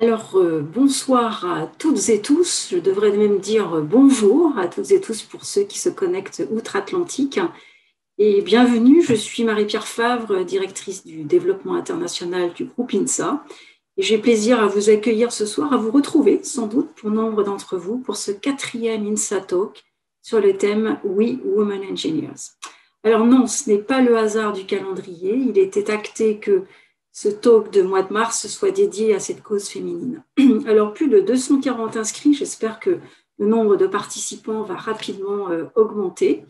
Alors, euh, bonsoir à toutes et tous. Je devrais même dire bonjour à toutes et tous pour ceux qui se connectent outre-Atlantique. Et bienvenue, je suis Marie-Pierre Favre, directrice du développement international du groupe INSA. Et j'ai plaisir à vous accueillir ce soir, à vous retrouver sans doute pour nombre d'entre vous pour ce quatrième INSA Talk sur le thème We Women Engineers. Alors non, ce n'est pas le hasard du calendrier. Il était acté que ce talk de mois de mars soit dédié à cette cause féminine. Alors, plus de 240 inscrits, j'espère que le nombre de participants va rapidement euh, augmenter.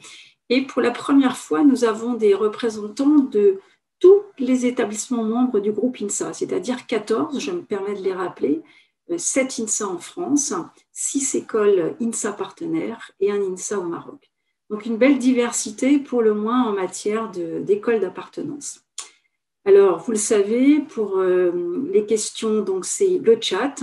Et pour la première fois, nous avons des représentants de tous les établissements membres du groupe INSA, c'est-à-dire 14, je me permets de les rappeler, 7 euh, INSA en France, 6 écoles INSA partenaires et un INSA au Maroc. Donc une belle diversité pour le moins en matière d'écoles d'appartenance. Alors, vous le savez, pour euh, les questions, donc c'est le chat.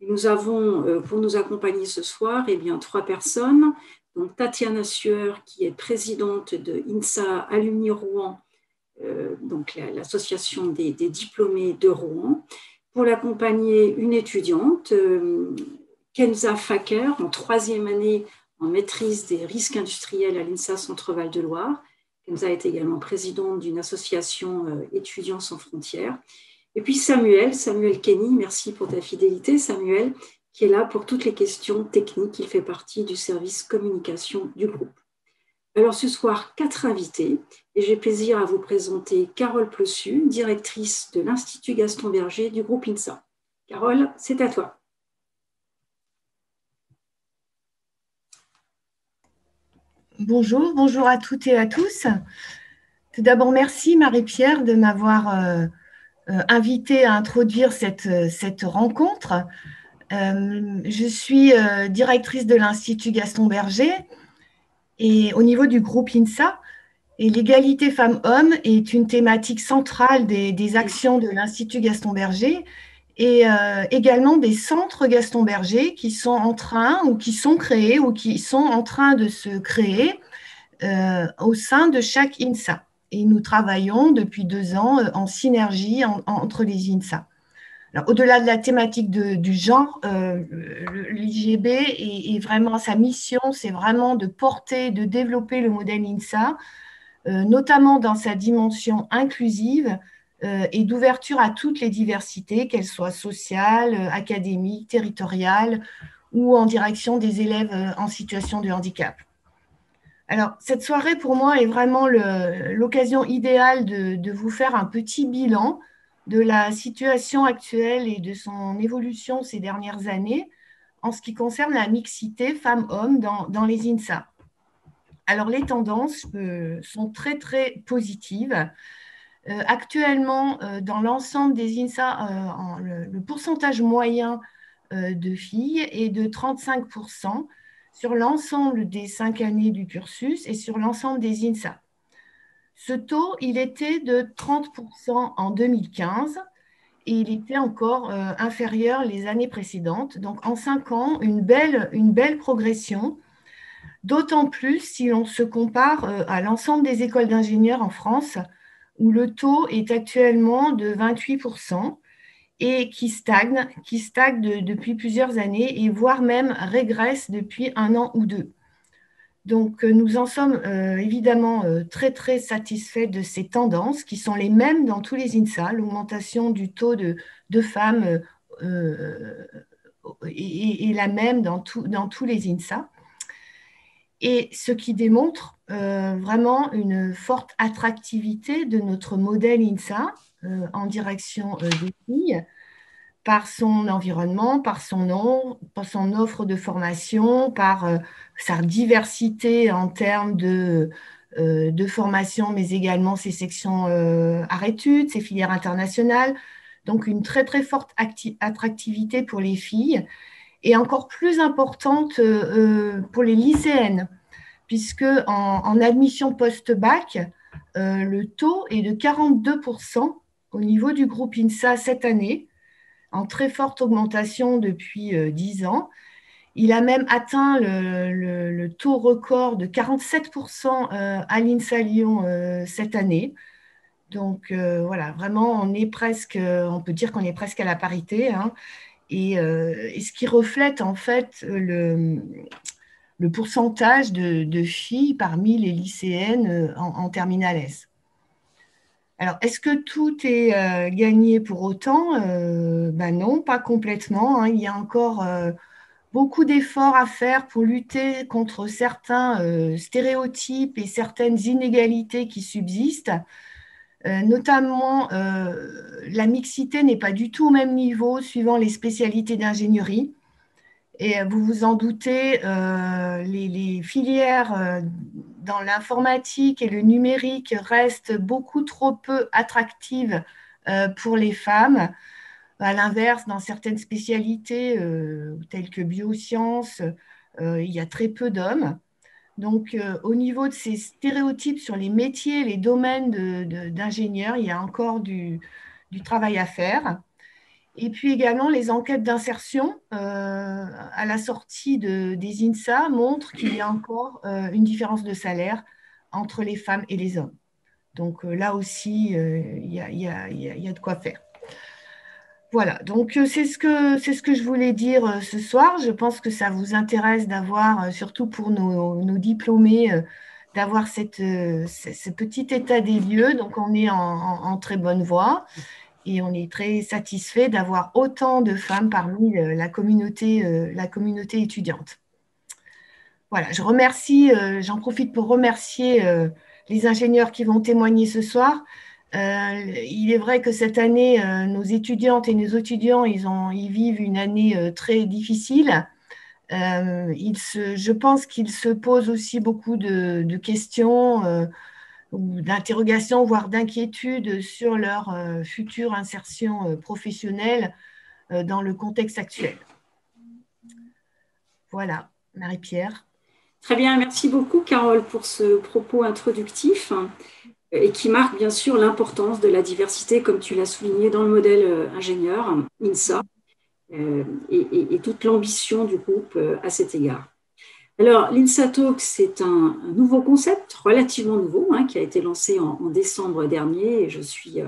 Nous avons, euh, pour nous accompagner ce soir, eh bien, trois personnes. Donc, Tatiana Sueur, qui est présidente de INSA Alumni Rouen, euh, donc l'association des, diplômés de Rouen. Pour l'accompagner, une étudiante, Kenza Faker, en troisième année en maîtrise des risques industriels à l'INSA Centre-Val de Loire Kenza est également présidente d'une association euh, Étudiants sans frontières. Et puis Samuel, Samuel Kenny, merci pour ta fidélité, Samuel, qui est là pour toutes les questions techniques. Il fait partie du service communication du groupe. Alors ce soir, quatre invités, et j'ai plaisir à vous présenter Carole Plossu, directrice de l'Institut Gaston Berger du groupe INSA. Carole, c'est à toi. Bonjour, bonjour à toutes et à tous. Tout d'abord, merci Marie-Pierre de m'avoir euh, euh, invité à introduire cette, cette rencontre. Euh, je suis directrice de l'Institut Gaston Berger et au niveau du groupe INSA. L'égalité femmes-hommes est une thématique centrale des actions de l'Institut Gaston Berger et euh, également des centres Gaston Berger qui sont en train ou qui sont créés ou qui sont en train de se créer euh, au sein de chaque INSA. Et nous travaillons depuis deux ans euh, en synergie entre les INSA. Au-delà de la thématique du genre, l'IGB est, vraiment sa mission, c'est vraiment de porter, de développer le modèle INSA, notamment dans sa dimension inclusive, et d'ouverture à toutes les diversités, qu'elles soient sociales, euh, académiques, territoriales ou en direction des élèves euh, en situation de handicap. Alors, cette soirée, pour moi, est vraiment l'occasion idéale de, vous faire un petit bilan de la situation actuelle et de son évolution ces dernières années en ce qui concerne la mixité femmes-hommes dans, les INSA. Alors, les tendances sont très, très positives. Euh, actuellement, euh, dans l'ensemble des INSA, euh, le, pourcentage moyen de filles est de 35% sur l'ensemble des cinq années du cursus et sur l'ensemble des INSA. Ce taux, il était de 30% en 2015 et il était encore inférieur les années précédentes. Donc en cinq ans, une belle, une belle progression, d'autant plus si l'on se compare à l'ensemble des écoles d'ingénieurs en France, où le taux est actuellement de 28% et qui stagne, qui stagne depuis plusieurs années et voire même régresse depuis un an ou deux. Donc, euh, nous en sommes euh, évidemment euh, très, très satisfaits de ces tendances qui sont les mêmes dans tous les INSA. L'augmentation du taux de, femmes est, la même dans, dans tous les INSA. Et ce qui démontre euh, vraiment une forte attractivité de notre modèle INSA euh, en direction euh, des filles par son environnement, par son nom, par son offre de formation, par sa diversité en termes de, de formation, mais également ses sections art études, ses filières internationales. Donc une très très forte attractivité pour les filles et encore plus importante pour les lycéennes puisque en, admission post-bac, euh, le taux est de 42% au niveau du groupe INSA cette année, en très forte augmentation depuis 10 euh, ans. Il a même atteint le, taux record de 47% euh, à l'INSA Lyon cette année. Donc voilà, vraiment, on est presque, on peut dire qu'on est presque à la parité. Hein. et, ce qui reflète en fait le, le pourcentage de, filles parmi les lycéennes en, terminale S. Alors, est-ce que tout est gagné pour autant? Ben non, pas complètement. Hein. Il y a encore beaucoup d'efforts à faire pour lutter contre certains euh, stéréotypes et certaines inégalités qui subsistent. Euh, notamment, euh, la mixité n'est pas du tout au même niveau suivant les spécialités d'ingénierie. Et vous vous en doutez, les, les, filières dans l'informatique et le numérique restent beaucoup trop peu attractives pour les femmes. À l'inverse, dans certaines spécialités euh, telles que biosciences, euh, il y a très peu d'hommes. Donc, euh, au niveau de ces stéréotypes sur les métiers, les domaines d'ingénieurs, il y a encore du, travail à faire. Et puis également, les enquêtes d'insertion à la sortie des INSA montrent qu'il y a encore une différence de salaire entre les femmes et les hommes. Donc là aussi, il y, a de quoi faire. Voilà, donc euh, c'est ce, que, ce que je voulais dire euh, ce soir. Je pense que ça vous intéresse d'avoir, euh, surtout pour nos, diplômés, d'avoir cette, ce, petit état des lieux. Donc on est en, très bonne voie et on est très satisfait d'avoir autant de femmes parmi la communauté, la communauté étudiante. Voilà, je remercie, j'en profite pour remercier les ingénieurs qui vont témoigner ce soir. Euh, il est vrai que cette année, euh, nos étudiantes et nos étudiants, ils, ont, ils vivent une année euh, très difficile. je pense qu'ils se posent aussi beaucoup de, questions ou d'interrogations, voire d'inquiétudes sur leur future insertion professionnelle dans le contexte actuel. Voilà, Marie-Pierre. Très bien, merci beaucoup Carole pour ce propos introductif et qui marque bien sûr l'importance de la diversité, comme tu l'as souligné dans le modèle euh, ingénieur INSA, euh, et, toute l'ambition du groupe euh, à cet égard. Alors, l'INSA Talk, c'est un, nouveau concept, relativement nouveau, hein, qui a été lancé en, décembre dernier, et je suis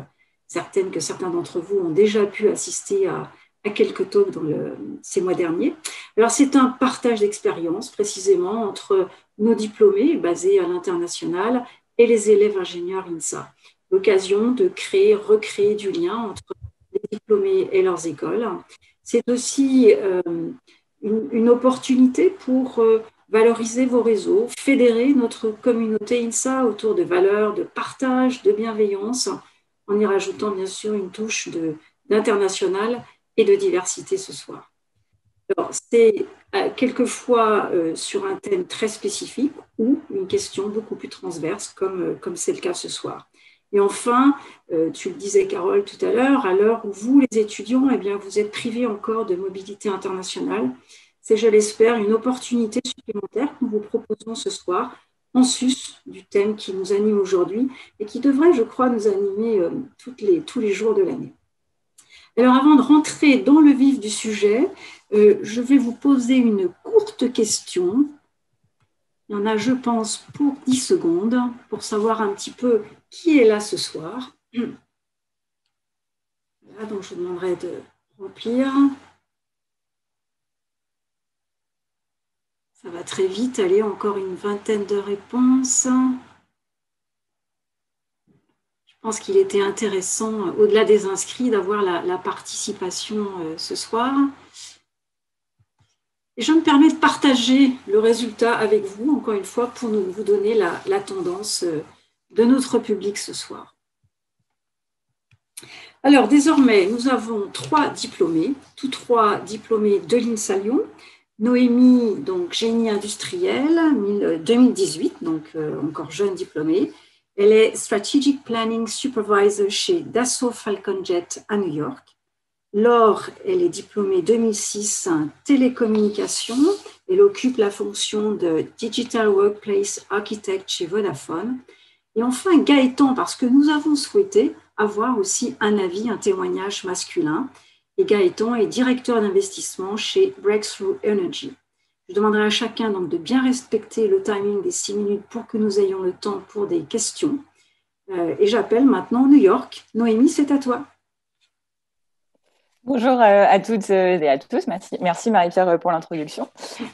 certaine que certains d'entre vous ont déjà pu assister à, quelques talks dans ces mois derniers. Alors, c'est un partage d'expériences, précisément, entre nos diplômés basés à l'international et les élèves ingénieurs INSA. L'occasion de créer, recréer du lien entre les diplômés et leurs écoles. C'est aussi euh, une, opportunité pour euh, valoriser vos réseaux, fédérer notre communauté INSA autour de valeurs de partage, de bienveillance, en y rajoutant bien sûr une touche d'international et de diversité ce soir. C'est euh, quelquefois euh, sur un thème très spécifique ou une question beaucoup plus transverse, comme euh, comme c'est le cas ce soir. Et enfin, tu le disais, Carole, tout à l'heure, à l'heure où vous, les étudiants, eh bien, vous êtes privés encore de mobilité internationale, c'est, je l'espère, une opportunité supplémentaire que nous vous proposons ce soir, en sus du thème qui nous anime aujourd'hui et qui devrait, je crois, nous animer les, tous les jours de l'année. Alors, avant de rentrer dans le vif du sujet, euh, je vais vous poser une courte question. Il y en a, je pense, pour 10 secondes, pour savoir un petit peu qui est là ce soir. Donc je demanderai de remplir. Ça va très vite, allez, encore une vingtaine de réponses. Je pense qu'il était intéressant, au-delà des inscrits, d'avoir la, participation euh, ce soir. Et je me permets de partager le résultat avec vous, encore une fois, pour nous, vous donner la, tendance euh, de notre public ce soir. Alors, désormais, nous avons trois diplômés, tous trois diplômés de l'INSA Lyon. Noémie, donc génie industriel, 2018, donc euh, encore jeune diplômée. Elle est Strategic Planning Supervisor chez Dassault Falcon Jet à New York. Laure, elle est diplômée 2006 en télécommunication. Elle occupe la fonction de Digital Workplace Architect chez Vodafone. Et enfin, Gaëtan, parce que nous avons souhaité avoir aussi un avis, un témoignage masculin. Et Gaëtan est directeur d'investissement chez Breakthrough Energy. Je demanderai à chacun donc de bien respecter le timing des six minutes pour que nous ayons le temps pour des questions. Euh, et j'appelle maintenant New York. Noémie, c'est à toi. Bonjour euh, à toutes euh, et à tous. Merci, Marie-Pierre euh, pour l'introduction.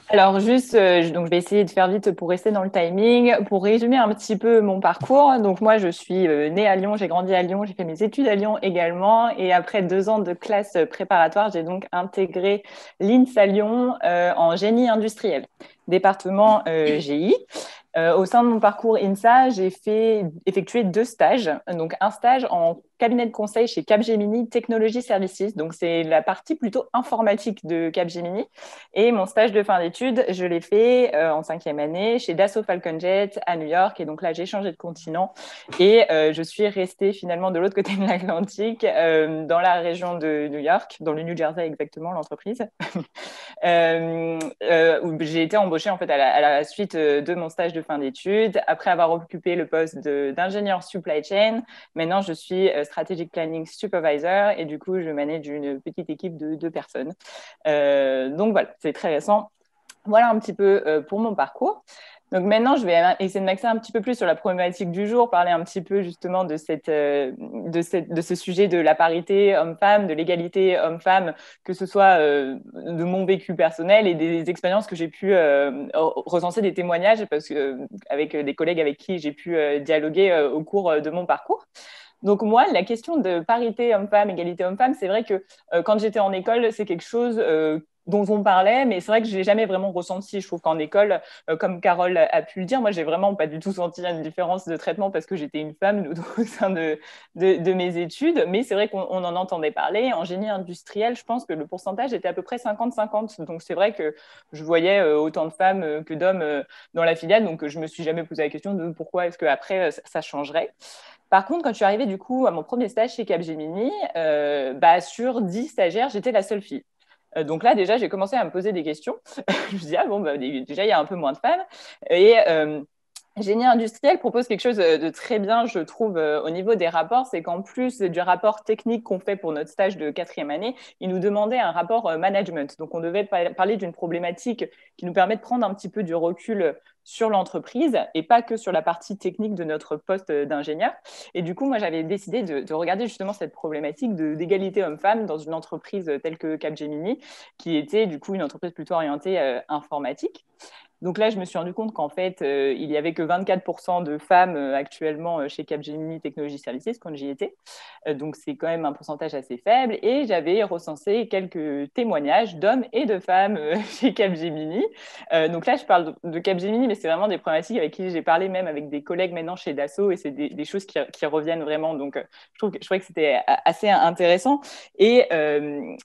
Alors juste, donc je vais essayer de faire vite pour rester dans le timing. Pour résumer un petit peu mon parcours, donc moi je suis née à Lyon, j'ai grandi à Lyon, j'ai fait mes études à Lyon également, et après deux ans de classe préparatoire, j'ai donc intégré l'INS à Lyon en génie industriel, département GI. au sein de mon parcours INSA, j'ai fait effectué deux stages. Donc un stage en cabinet de conseil chez Capgemini Technology Services. Donc, c'est la partie plutôt informatique de Capgemini. Et mon stage de fin d'études, je l'ai fait euh, en cinquième année chez Dassault Falcon Jet à New York. Et donc là, j'ai changé de continent et euh, je suis restée finalement de l'autre côté de l'Atlantique, euh, dans la région de New York, dans le New Jersey exactement, l'entreprise, où j'ai été embauchée en fait à la, à la, suite de mon stage de fin d'études. Après avoir occupé le poste d'ingénieur supply chain, maintenant je suis Strategic Planning Supervisor et du coup, je manage une petite équipe de deux personnes. Euh, donc voilà, c'est très récent. Voilà un petit peu euh, pour mon parcours. Donc maintenant, je vais essayer de m'axer un petit peu plus sur la problématique du jour, parler un petit peu justement de, cette, euh, de, cette, de ce sujet de la parité homme-femme, de l'égalité homme-femme, que ce soit de mon vécu personnel et des expériences que j'ai pu recenser des témoignages parce que, avec des collègues avec qui j'ai pu dialoguer au cours de mon parcours. Donc moi, la question de parité homme-femme, égalité homme-femme, c'est vrai que euh, quand j'étais en école, c'est quelque chose euh, dont on parlait, mais c'est vrai que je l'ai jamais vraiment ressenti. Je trouve qu'en école, euh, comme Carole a pu le dire, moi, j'ai vraiment pas du tout senti une différence de traitement parce que j'étais une femme au sein de, mes études. Mais c'est vrai qu'on en entendait parler. En génie industriel, je pense que le pourcentage était à peu près 50-50. Donc c'est vrai que je voyais autant de femmes que d'hommes dans la filiale. Donc je me suis jamais posé la question de pourquoi est-ce qu'après ça changerait. Par contre, quand je suis arrivée du coup à mon premier stage chez Capgemini, euh, bah, sur 10 stagiaires, j'étais la seule fille. Euh, donc là, déjà, j'ai commencé à me poser des questions. je me dis, ah bon, bah, déjà, il y a un peu moins de femmes. Et euh, Génie industriel propose quelque chose de très bien, je trouve, au niveau des rapports, c'est qu'en plus du rapport technique qu'on fait pour notre stage de quatrième année, il nous demandait un rapport management. Donc, on devait parler d'une problématique qui nous permet de prendre un petit peu du recul sur l'entreprise et pas que sur la partie technique de notre poste d'ingénieur. Et du coup, moi, j'avais décidé de, regarder justement cette problématique d'égalité homme-femme dans une entreprise telle que Capgemini, qui était du coup une entreprise plutôt orientée euh, informatique. Donc là, je me suis rendu compte qu'en fait, euh, il n'y avait que 24% de femmes euh, actuellement euh, chez Capgemini Technology Services quand j'y étais. donc c'est quand même un pourcentage assez faible. Et j'avais recensé quelques témoignages d'hommes et de femmes chez Capgemini. donc là, je parle de, Capgemini, mais c'est vraiment des problématiques avec qui j'ai parlé même avec des collègues maintenant chez Dassault et c'est des, choses qui, reviennent vraiment. Donc je, trouve, je trouvais que c'était assez intéressant. Et,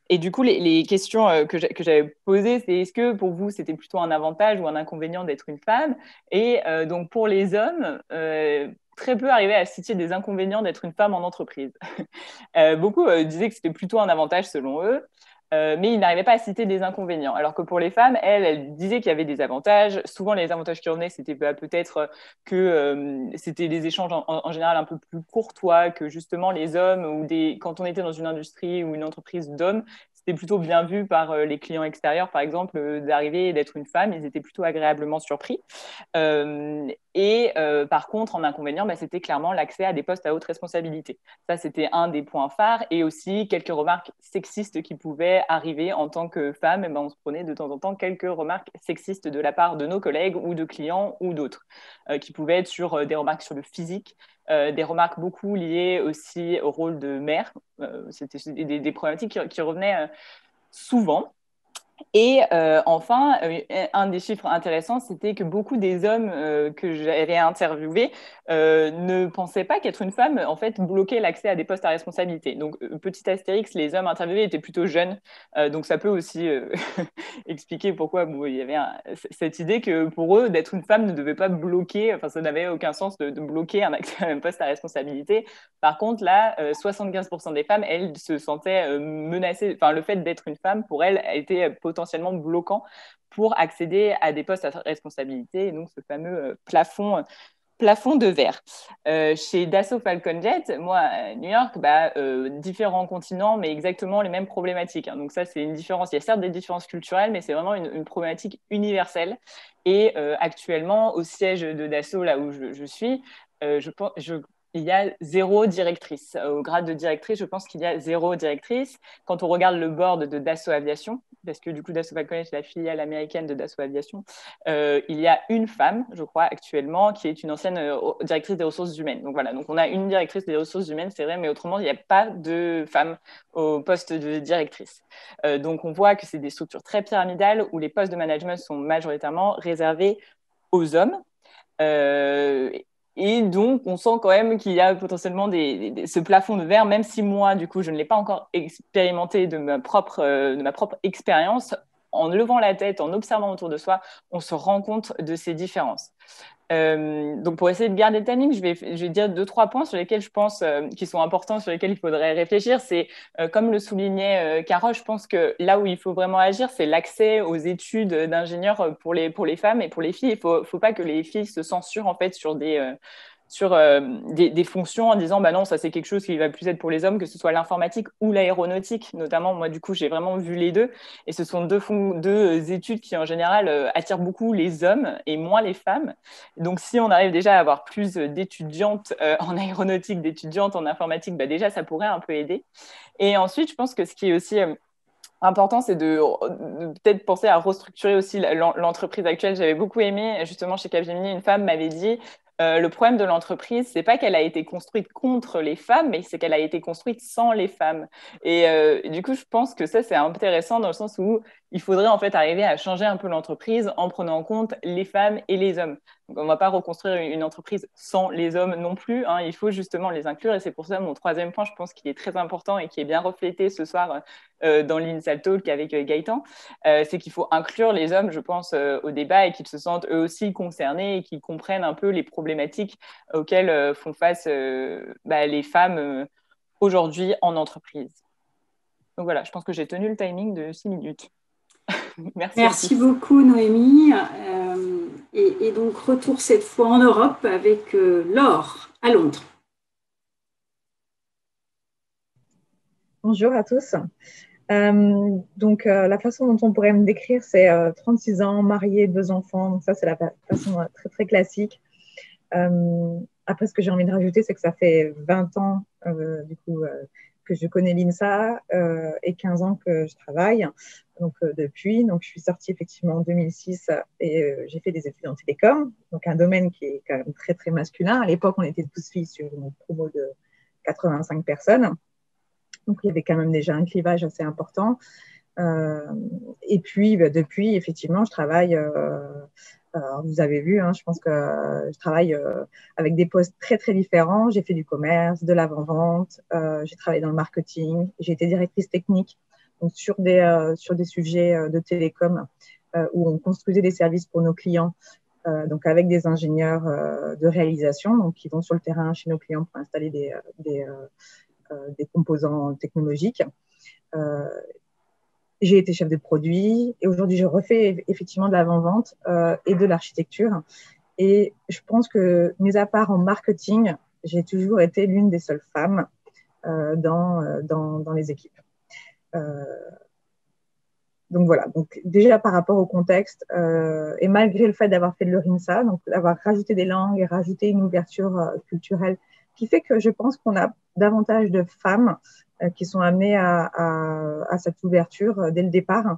et du coup, les, les questions que j'avais posées, c'est est-ce que pour vous, c'était plutôt un avantage ou un inconvénient d'être une femme. Et euh, donc pour les hommes, euh, très peu arrivaient à citer des inconvénients d'être une femme en entreprise. Euh, beaucoup disaient que c'était plutôt un avantage selon eux. mais ils n'arrivaient pas à citer des inconvénients. Alors que pour les femmes, elles, disaient qu'il y avait des avantages. Souvent, les avantages qui revenaient, c'était bah, peut-être que c'était des échanges en, en, général un peu plus courtois que justement les hommes, ou des, quand on était dans une industrie ou une entreprise d'hommes, c'était plutôt bien vu par euh, les clients extérieurs, par exemple, euh, d'arriver et d'être une femme. Ils étaient plutôt agréablement surpris. Euh, et par contre, en inconvénient, bah, c'était clairement l'accès à des postes à haute responsabilité. Ça, c'était un des points phares. Et aussi quelques remarques sexistes qui pouvaient arriver en tant que femme. Et ben, on se prenait de temps en temps quelques remarques sexistes de la part de nos collègues ou de clients ou d'autres, qui pouvaient être sur des remarques sur le physique, euh, des remarques beaucoup liées aussi au rôle de mère. Euh, c'était des, problématiques qui, revenaient euh, souvent. Et euh, enfin, euh, un des chiffres intéressants, c'était que beaucoup des hommes euh, que j'avais interviewés ne pensaient pas qu'être une femme, en fait, bloquait l'accès à des postes à responsabilité. Donc, petit astérix, les hommes interviewés étaient plutôt jeunes. donc, ça peut aussi expliquer pourquoi il y avait cette idée que pour eux, d'être une femme ne devait pas bloquer, enfin, ça n'avait aucun sens de, bloquer un accès à un poste à responsabilité. Par contre, là, 75% des femmes, elles se sentaient menacées. Enfin, le fait d'être une femme, pour elles, a été potentiellement bloquant pour accéder à des postes à responsabilité, et donc ce fameux euh, plafond plafond de verre. Euh, chez Dassault Falcon Jet, moi, à New York, bah, euh, différents continents, mais exactement les mêmes problématiques. Hein. Donc ça, c'est une différence. Il y a certes des différences culturelles, mais c'est vraiment une, problématique universelle. Et actuellement, au siège de Dassault, là où je, suis, je je, il y a zéro directrice. Au grade de directrice, je pense qu'il y a zéro directrice. Quand on regarde le board de Dassault Aviation, parce que du coup, Dassault Falcon est la filiale américaine de Dassault Aviation, euh, il y a une femme, je crois, actuellement, qui est une ancienne euh, directrice des ressources humaines. Donc voilà, donc on a une directrice des ressources humaines, c'est vrai, mais autrement, il n'y a pas de femme au poste de directrice. Euh, donc on voit que c'est des structures très pyramidales où les postes de management sont majoritairement réservés aux hommes. Et donc, on sent quand même qu'il y a potentiellement ce plafond de verre, même si moi, du coup, je ne l'ai pas encore expérimenté de ma propre, euh, de ma propre expérience. En levant la tête, en observant autour de soi, on se rend compte de ces différences. Euh, donc, pour essayer de garder le timing, je vais, dire deux, trois points sur lesquels je pense euh, qui sont importants, sur lesquels il faudrait réfléchir. C'est, euh, comme le soulignait Carole, je pense que là où il faut vraiment agir, c'est l'accès aux études d'ingénieurs pour les, pour les femmes et pour les filles. Il ne faut, faut, pas que les filles se censurent en fait sur des sur euh, des, fonctions en disant bah non ça c'est quelque chose qui va plus être pour les hommes que ce soit l'informatique ou l'aéronautique notamment. Moi du coup j'ai vraiment vu les deux. Et ce sont deux, deux études qui en général euh, attirent beaucoup les hommes et moins les femmes. Donc si on arrive déjà à avoir plus d'étudiantes euh, en aéronautique d'étudiantes en informatique bah déjà ça pourrait un peu aider. Et ensuite je pense que ce qui est aussi important, c'est de, peut-être penser à restructurer aussi l'entreprise actuelle. J'avais beaucoup aimé, justement, chez Capgemini, une femme m'avait dit euh, le problème de l'entreprise, c'est pas qu'elle a été construite contre les femmes, mais c'est qu'elle a été construite sans les femmes. Et, euh, du coup, je pense que ça, c'est intéressant dans le sens où il faudrait en fait arriver à changer un peu l'entreprise en prenant en compte les femmes et les hommes. On ne va pas reconstruire une entreprise sans les hommes non plus. Hein. il faut justement les inclure. Et c'est pour ça mon troisième point, je pense qu'il est très important et qui est bien reflété ce soir euh, dans l'Insal Talk avec euh, Gaëtan, euh, c'est qu'il faut inclure les hommes, je pense, au débat et qu'ils se sentent eux aussi concernés et qu'ils comprennent un peu les problématiques auxquelles font face bah, les femmes aujourd'hui en entreprise. Donc voilà, je pense que j'ai tenu le timing de six minutes. Merci, beaucoup Noémie. Euh, et, donc retour cette fois en Europe avec euh, Laure à Londres. Bonjour à tous. Euh, donc la façon dont on pourrait me décrire, c'est 36 ans, mariée, deux enfants. Donc ça, c'est la façon très très classique. après, ce que j'ai envie de rajouter, c'est que ça fait 20 ans du coup que je connais l'INSA euh, et 15 ans que je travaille. Donc euh, depuis, donc je suis sortie effectivement en 2006 et euh, j'ai fait des études en télécom, donc un domaine qui est quand même très très masculin. À l'époque, on était tous filles sur une promo de 85 personnes, donc il y avait quand même déjà un clivage assez important. et puis bah, depuis, effectivement, je travaille vous avez vu, hein, je pense que euh, je travaille euh, avec des postes très très différents. J'ai fait du commerce, de l'avant-vente, euh, j'ai travaillé dans le marketing, j'ai été directrice technique sur des sur des sujets de télécom où on construisait des services pour nos clients. donc avec des ingénieurs de réalisation donc qui vont sur le terrain chez nos clients pour installer des, des composants technologiques j'ai été chef de produit et aujourd'hui je refais effectivement de l'avant-vente euh, et de l'architecture. Et je pense que, mis à part en marketing, j'ai toujours été l'une des seules femmes euh, dans, euh, dans, dans, les équipes. Euh, donc voilà, donc déjà par rapport au contexte, et malgré le fait d'avoir fait de l'URINSA, donc d'avoir rajouté des langues et rajouté une ouverture culturelle, qui fait que je pense qu'on a davantage de femmes qui sont amenées à, à, cette ouverture euh, dès le départ.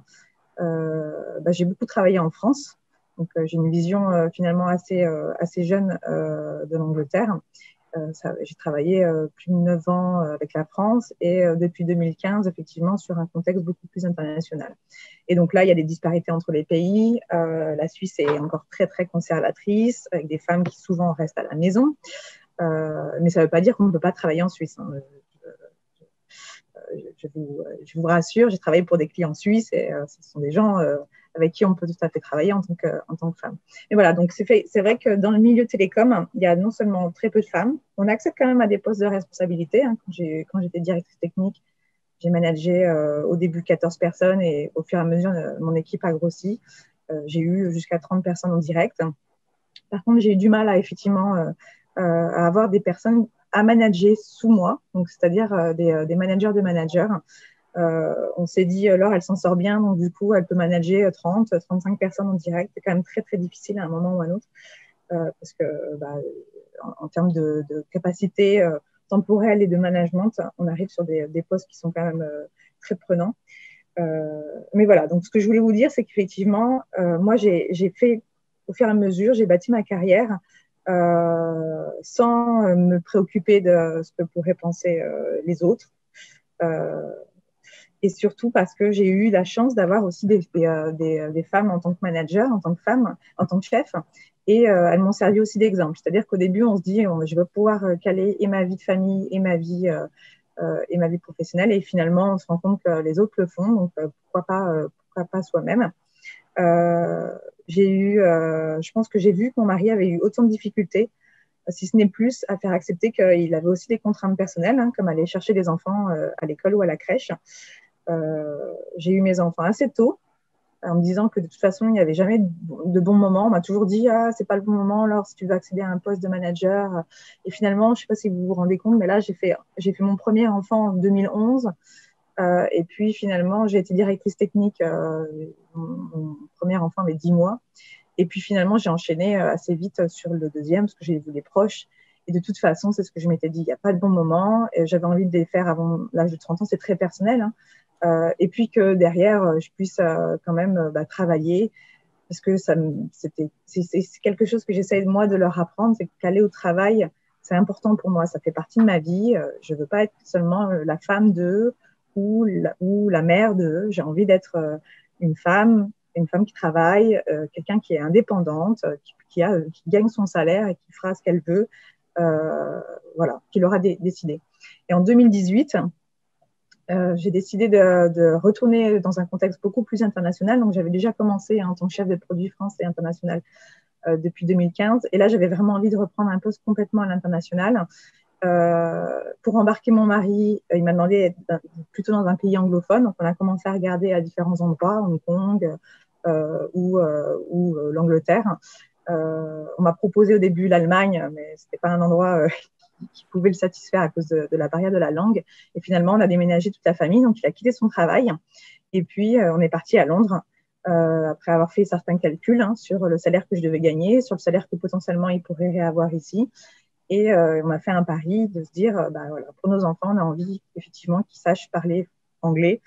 Euh, bah, j'ai beaucoup travaillé en France, donc j'ai une vision finalement assez, assez jeune de l'Angleterre. j'ai travaillé plus de 9 ans avec la France et depuis 2015, effectivement, sur un contexte beaucoup plus international. Et donc là, il y a des disparités entre les pays. la Suisse est encore très, très conservatrice, avec des femmes qui souvent restent à la maison. mais ça ne veut pas dire qu'on ne peut pas travailler en Suisse. Je vous, rassure, j'ai travaillé pour des clients suisses et euh, ce sont des gens euh, avec qui on peut tout à fait travailler en tant que, femme. Et voilà, donc c'est vrai que dans le milieu télécom, il y a non seulement très peu de femmes, on accède quand même à des postes de responsabilité. Hein. Quand j'étais directrice technique, j'ai managé euh, au début 14 personnes et au fur et à mesure, mon équipe a grossi. j'ai eu jusqu'à 30 personnes en direct. Par contre, j'ai eu du mal à effectivement à avoir des personnes à manager sous moi, donc c'est-à-dire euh, des, euh, des, managers de managers. Euh, on s'est dit, Laure, elle s'en sort bien, donc du coup, elle peut manager 30, 35 personnes en direct. C'est quand même très, très difficile à un moment ou à un autre, parce que bah, en, termes de, capacité temporelle et de management, on arrive sur des, postes qui sont quand même très prenants. mais voilà, donc ce que je voulais vous dire, c'est qu'effectivement, moi, j'ai fait, au fur et à mesure, j'ai bâti ma carrière sans me préoccuper de ce que pourraient penser les autres et surtout parce que j'ai eu la chance d'avoir aussi des, euh, euh, femmes en tant que manager, en tant que femme, en tant que chef. Et euh, elles m'ont servi aussi d'exemple. C'est-à-dire qu'au début, on se dit, je vais pouvoir caler et ma vie de famille et ma vie, euh, et ma vie professionnelle. Et finalement, on se rend compte que les autres le font. Donc, pourquoi pas, pourquoi pas soi-même J'ai eu, je pense que j'ai vu que mon mari avait eu autant de difficultés si ce n'est plus, à faire accepter qu'il avait aussi des contraintes personnelles, hein, comme aller chercher des enfants à l'école ou à la crèche. Euh, j'ai eu mes enfants assez tôt, en me disant que de toute façon, il n'y avait jamais de bon moment. On m'a toujours dit, ah, c'est pas le bon moment alors si tu veux accéder à un poste de manager. Et finalement, je sais pas si vous vous rendez compte, mais là, j'ai fait, j'ai fait mon premier enfant en 2011. Euh, et puis finalement, j'ai été directrice technique. Euh, mon, premier enfant avait 10 mois. Et puis finalement, j'ai enchaîné assez vite sur le deuxième parce que j'ai voulu des proches. Et de toute façon, c'est ce que je m'étais dit, il n'y a pas de bon moment. J'avais envie de les faire avant l'âge de 30 ans. C'est très personnel. Hein. Euh, et puis que derrière, euh, je puisse euh, quand même bah, travailler parce que c'est quelque chose que j'essaie moi de leur apprendre c'est qu'aller au travail c'est important pour moi ça fait partie de ma vie je veux pas être seulement la femme de ou la, ou mère de j'ai envie d'être une femme une femme qui travaille quelqu'un qui est indépendante qui, qui, a qui gagne son salaire et qui fera ce qu'elle veut voilà qui l'aura décidé et en 2018 euh, j'ai décidé de, retourner dans un contexte beaucoup plus international. Donc, j'avais déjà commencé en tant que chef de produit France et international euh, depuis 2015. Et là, j'avais vraiment envie de reprendre un poste complètement à l'international. Euh, pour embarquer mon mari, il m'a demandé d'être plutôt dans un pays anglophone. Donc, on a commencé à regarder à différents endroits, Hong Kong ou, ou l'Angleterre. on m'a proposé au début l'Allemagne, mais ce n'était pas un endroit qui pouvait le satisfaire à cause de, la barrière de la langue. Et finalement, on a déménagé toute la famille, donc il a quitté son travail. Et puis, euh, on est parti à Londres euh, après avoir fait certains calculs hein, sur le salaire que je devais gagner, sur le salaire que potentiellement il pourrait réavoir ici. Et euh, on a fait un pari de se dire, bah, voilà, pour nos enfants, on a envie effectivement qu'ils sachent parler anglais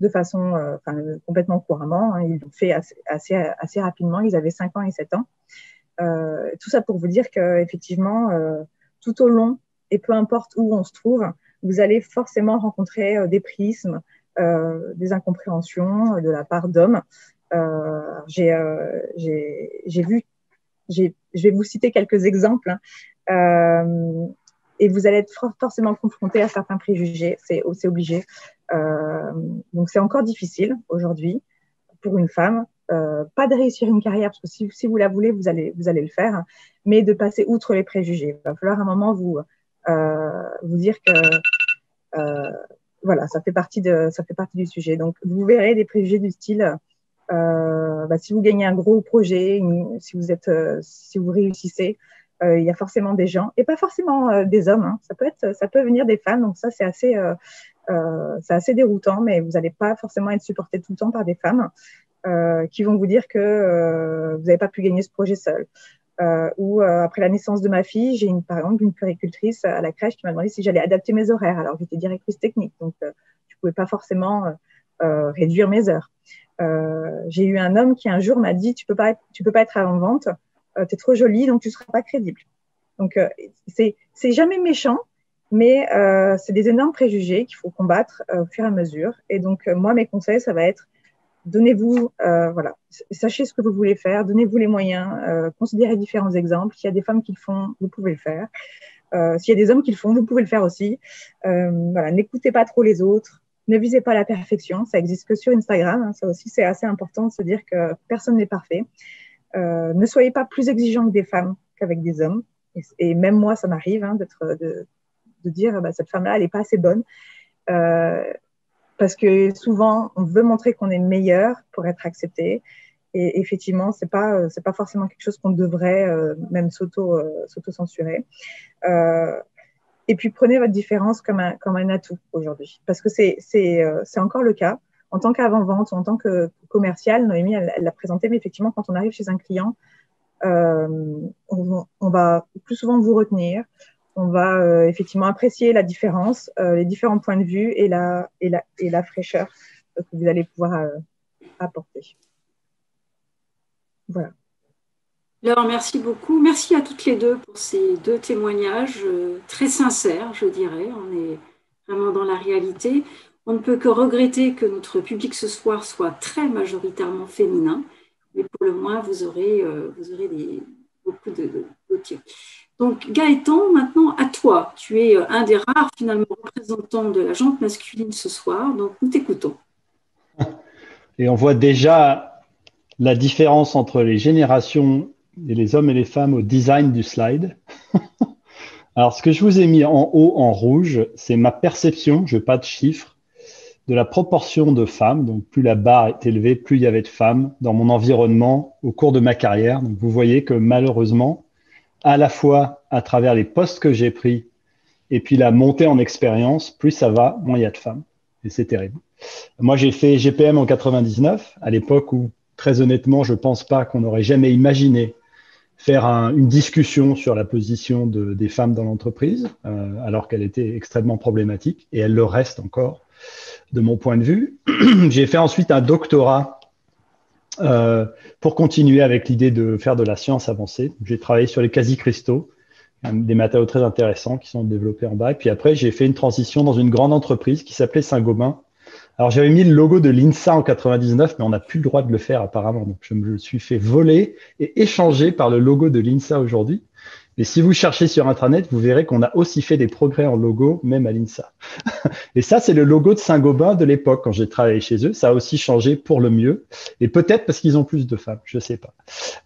de façon complètement couramment. Hein. Ils l'ont fait assez, assez, assez, rapidement. Ils avaient 5 ans et 7 ans. tout ça pour vous dire qu'effectivement, tout au long, et peu importe où on se trouve, vous allez forcément rencontrer euh, des prismes, euh, des incompréhensions de la part d'hommes. Euh, j'ai vu, je vais vous citer quelques exemples, hein. Et vous allez être forcément confronté à certains préjugés, c'est obligé. donc c'est encore difficile aujourd'hui pour une femme euh, pas de réussir une carrière, parce que si, vous la voulez, vous allez, vous allez le faire, mais de passer outre les préjugés. Il va falloir un moment vous, euh, vous dire que euh, voilà, ça fait, partie de, ça fait partie du sujet. Donc, vous verrez des préjugés du style, bah, si vous gagnez un gros projet, si vous, êtes, si vous réussissez, il y a forcément des gens, et pas forcément des hommes, hein. ça, peut être, ça peut venir des femmes, donc ça c'est assez, c'est assez déroutant, mais vous n'allez pas forcément être supporté tout le temps par des femmes. Euh, qui vont vous dire que euh, vous n'avez pas pu gagner ce projet seul. Euh, ou après la naissance de ma fille, j'ai une, par exemple une péricultrice à la crèche qui m'a demandé si j'allais adapter mes horaires. Alors j'étais directrice technique, donc je ne pouvais pas forcément réduire mes heures. j'ai eu un homme qui un jour m'a dit tu peux pas tu peux pas être avant vente, tu es trop jolie donc tu seras pas crédible. Donc c'est c'est jamais méchant, mais c'est des énormes préjugés qu'il faut combattre au fur et à mesure. Et donc moi mes conseils ça va être donnez-vous, euh, voilà, sachez ce que vous voulez faire, donnez-vous les moyens, euh, considérez différents exemples. S'il y a des femmes qui le font, vous pouvez le faire. Euh, S'il y a des hommes qui le font, vous pouvez le faire aussi. Euh, voilà, n'écoutez pas trop les autres, ne visez pas la perfection, ça existe que sur Instagram. Hein, ça aussi, c'est assez important de se dire que personne n'est parfait. Euh, ne soyez pas plus exigeant que des femmes qu'avec des hommes. Et, même moi, ça m'arrive hein, de, dire, bah, cette femme-là, elle n'est pas assez bonne. Euh, parce que souvent, on veut montrer qu'on est meilleur pour être accepté. Et effectivement, c'est pas pas forcément quelque chose qu'on devrait euh, même s'auto censurer. et puis prenez votre différence comme un comme un atout aujourd'hui, parce que c'est c'est encore le cas en tant qu'avant vente ou en tant que commercial. Noémie elle l'a présenté, mais effectivement, quand on arrive chez un client, on, va plus souvent vous retenir. On va effectivement apprécier la différence, les différents points de vue et la, fraîcheur que vous allez pouvoir apporter. Voilà. Alors, merci beaucoup. Merci à toutes les deux pour ces deux témoignages euh, très sincères, je dirais. On est vraiment dans la réalité. On ne peut que regretter que notre public ce soir soit très majoritairement féminin, mais pour le moins, vous aurez, euh, beaucoup de, de, Donc, Gaëtan, maintenant à toi. Tu es euh, un des rares, finalement, représentants de la jante masculine ce soir, donc nous t'écoutons. Et on voit déjà la différence entre les générations et les hommes et les femmes au design du slide. Alors, ce que je vous ai mis en haut en rouge, c'est ma perception, je n'ai pas de chiffres, de la proportion de femmes. Donc, plus la barre est élevée, plus il y avait de femmes dans mon environnement au cours de ma carrière. Donc, vous voyez que malheureusement, à la fois à travers les postes que j'ai pris et puis la montée en expérience, plus ça va, moins il y a de femmes. Et c'est terrible. Moi, j'ai fait GPM en 99, à l'époque où, très honnêtement, je ne pense pas qu'on aurait jamais imaginé faire une discussion sur la position des femmes dans l'entreprise, euh, alors qu'elle était extrêmement problématique, et elle le reste encore, de mon point de vue. J'ai fait ensuite un doctorat euh, pour continuer avec l'idée de faire de la science avancée. J'ai travaillé sur les quasi-cristaux, des matériaux très intéressants qui sont développés en bas. Et puis après, j'ai fait une transition dans une grande entreprise qui s'appelait Saint-Gobain, alors j'avais mis le logo de l'INSA en 99, mais on n'a plus le droit de le faire apparemment. Donc je me suis fait voler et échanger par le logo de l'INSA aujourd'hui. Mais si vous cherchez sur Intranet, vous verrez qu'on a aussi fait des progrès en logo, même à l'INSA. et ça, c'est le logo de Saint-Gobain de l'époque, quand j'ai travaillé chez eux. Ça a aussi changé pour le mieux. Et peut-être parce qu'ils ont plus de femmes, je ne sais pas.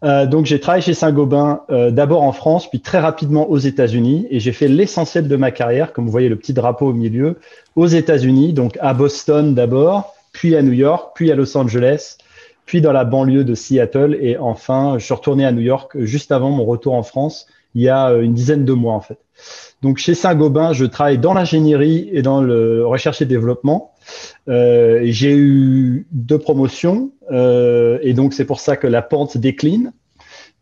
Euh, donc, j'ai travaillé chez Saint-Gobain euh, d'abord en France, puis très rapidement aux États-Unis. Et j'ai fait l'essentiel de ma carrière, comme vous voyez le petit drapeau au milieu, aux États-Unis, donc à Boston d'abord, puis à New York, puis à Los Angeles, puis dans la banlieue de Seattle. Et enfin, je suis retourné à New York juste avant mon retour en France il y a euh, une dizaine de mois en fait. Donc chez Saint-Gobain, je travaille dans l'ingénierie et dans le recherche et développement. Euh, j'ai eu deux promotions euh, et donc c'est pour ça que la pente décline.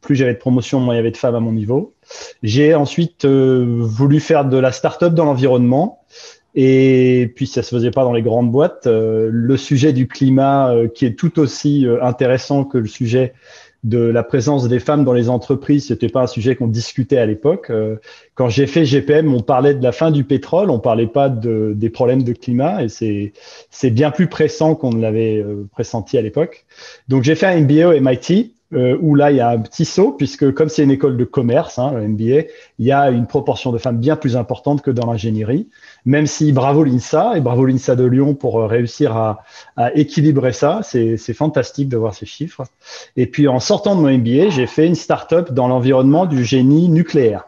Plus j'avais de promotions, moins il y avait de femmes à mon niveau. J'ai ensuite voulu faire de la start-up dans l'environnement. Et puis ça se faisait pas dans les grandes boîtes. le sujet du climat, qui est tout aussi intéressant que le sujet de la présence des femmes dans les entreprises, c'était pas un sujet qu'on discutait à l'époque. Euh, quand j'ai fait GPM, on parlait de la fin du pétrole, on parlait pas de, des problèmes de climat, et c'est c'est bien plus pressant qu'on ne l'avait euh, pressenti à l'époque. Donc j'ai fait un MBA au MIT. Euh, où là, il y a un petit saut, puisque comme c'est une école de commerce, hein, le MBA, il y a une proportion de femmes bien plus importante que dans l'ingénierie même si bravo l'INSA et bravo l'INSA de Lyon pour euh, réussir à, équilibrer ça. C'est fantastique de voir ces chiffres. Et puis en sortant de mon MBA, j'ai fait une start-up dans l'environnement du génie nucléaire.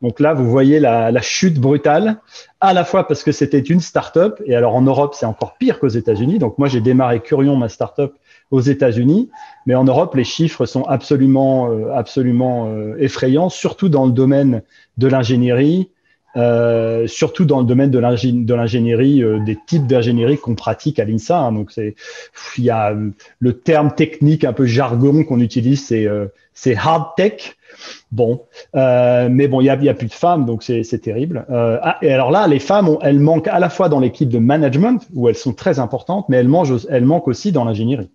Donc là, vous voyez la, la, chute brutale, à la fois parce que c'était une start-up, et alors en Europe, c'est encore pire qu'aux États-Unis. Donc moi, j'ai démarré Curion, ma start-up, aux États-Unis, mais en Europe, les chiffres sont absolument, euh, absolument euh, effrayants, surtout dans le domaine de l'ingénierie, euh, surtout dans le domaine de l'ingénierie, euh, des types d'ingénierie qu'on pratique à l'INSA. Hein. donc, c'est, il y a le terme technique un peu jargon qu'on utilise, c'est euh, c'est hard tech. Bon, mais bon, il y a, a, plus de femmes, donc c'est terrible. Ah, et alors là, les femmes, elles manquent à la fois dans l'équipe de management où elles sont très importantes, mais elles, mangent, elles manquent aussi dans l'ingénierie.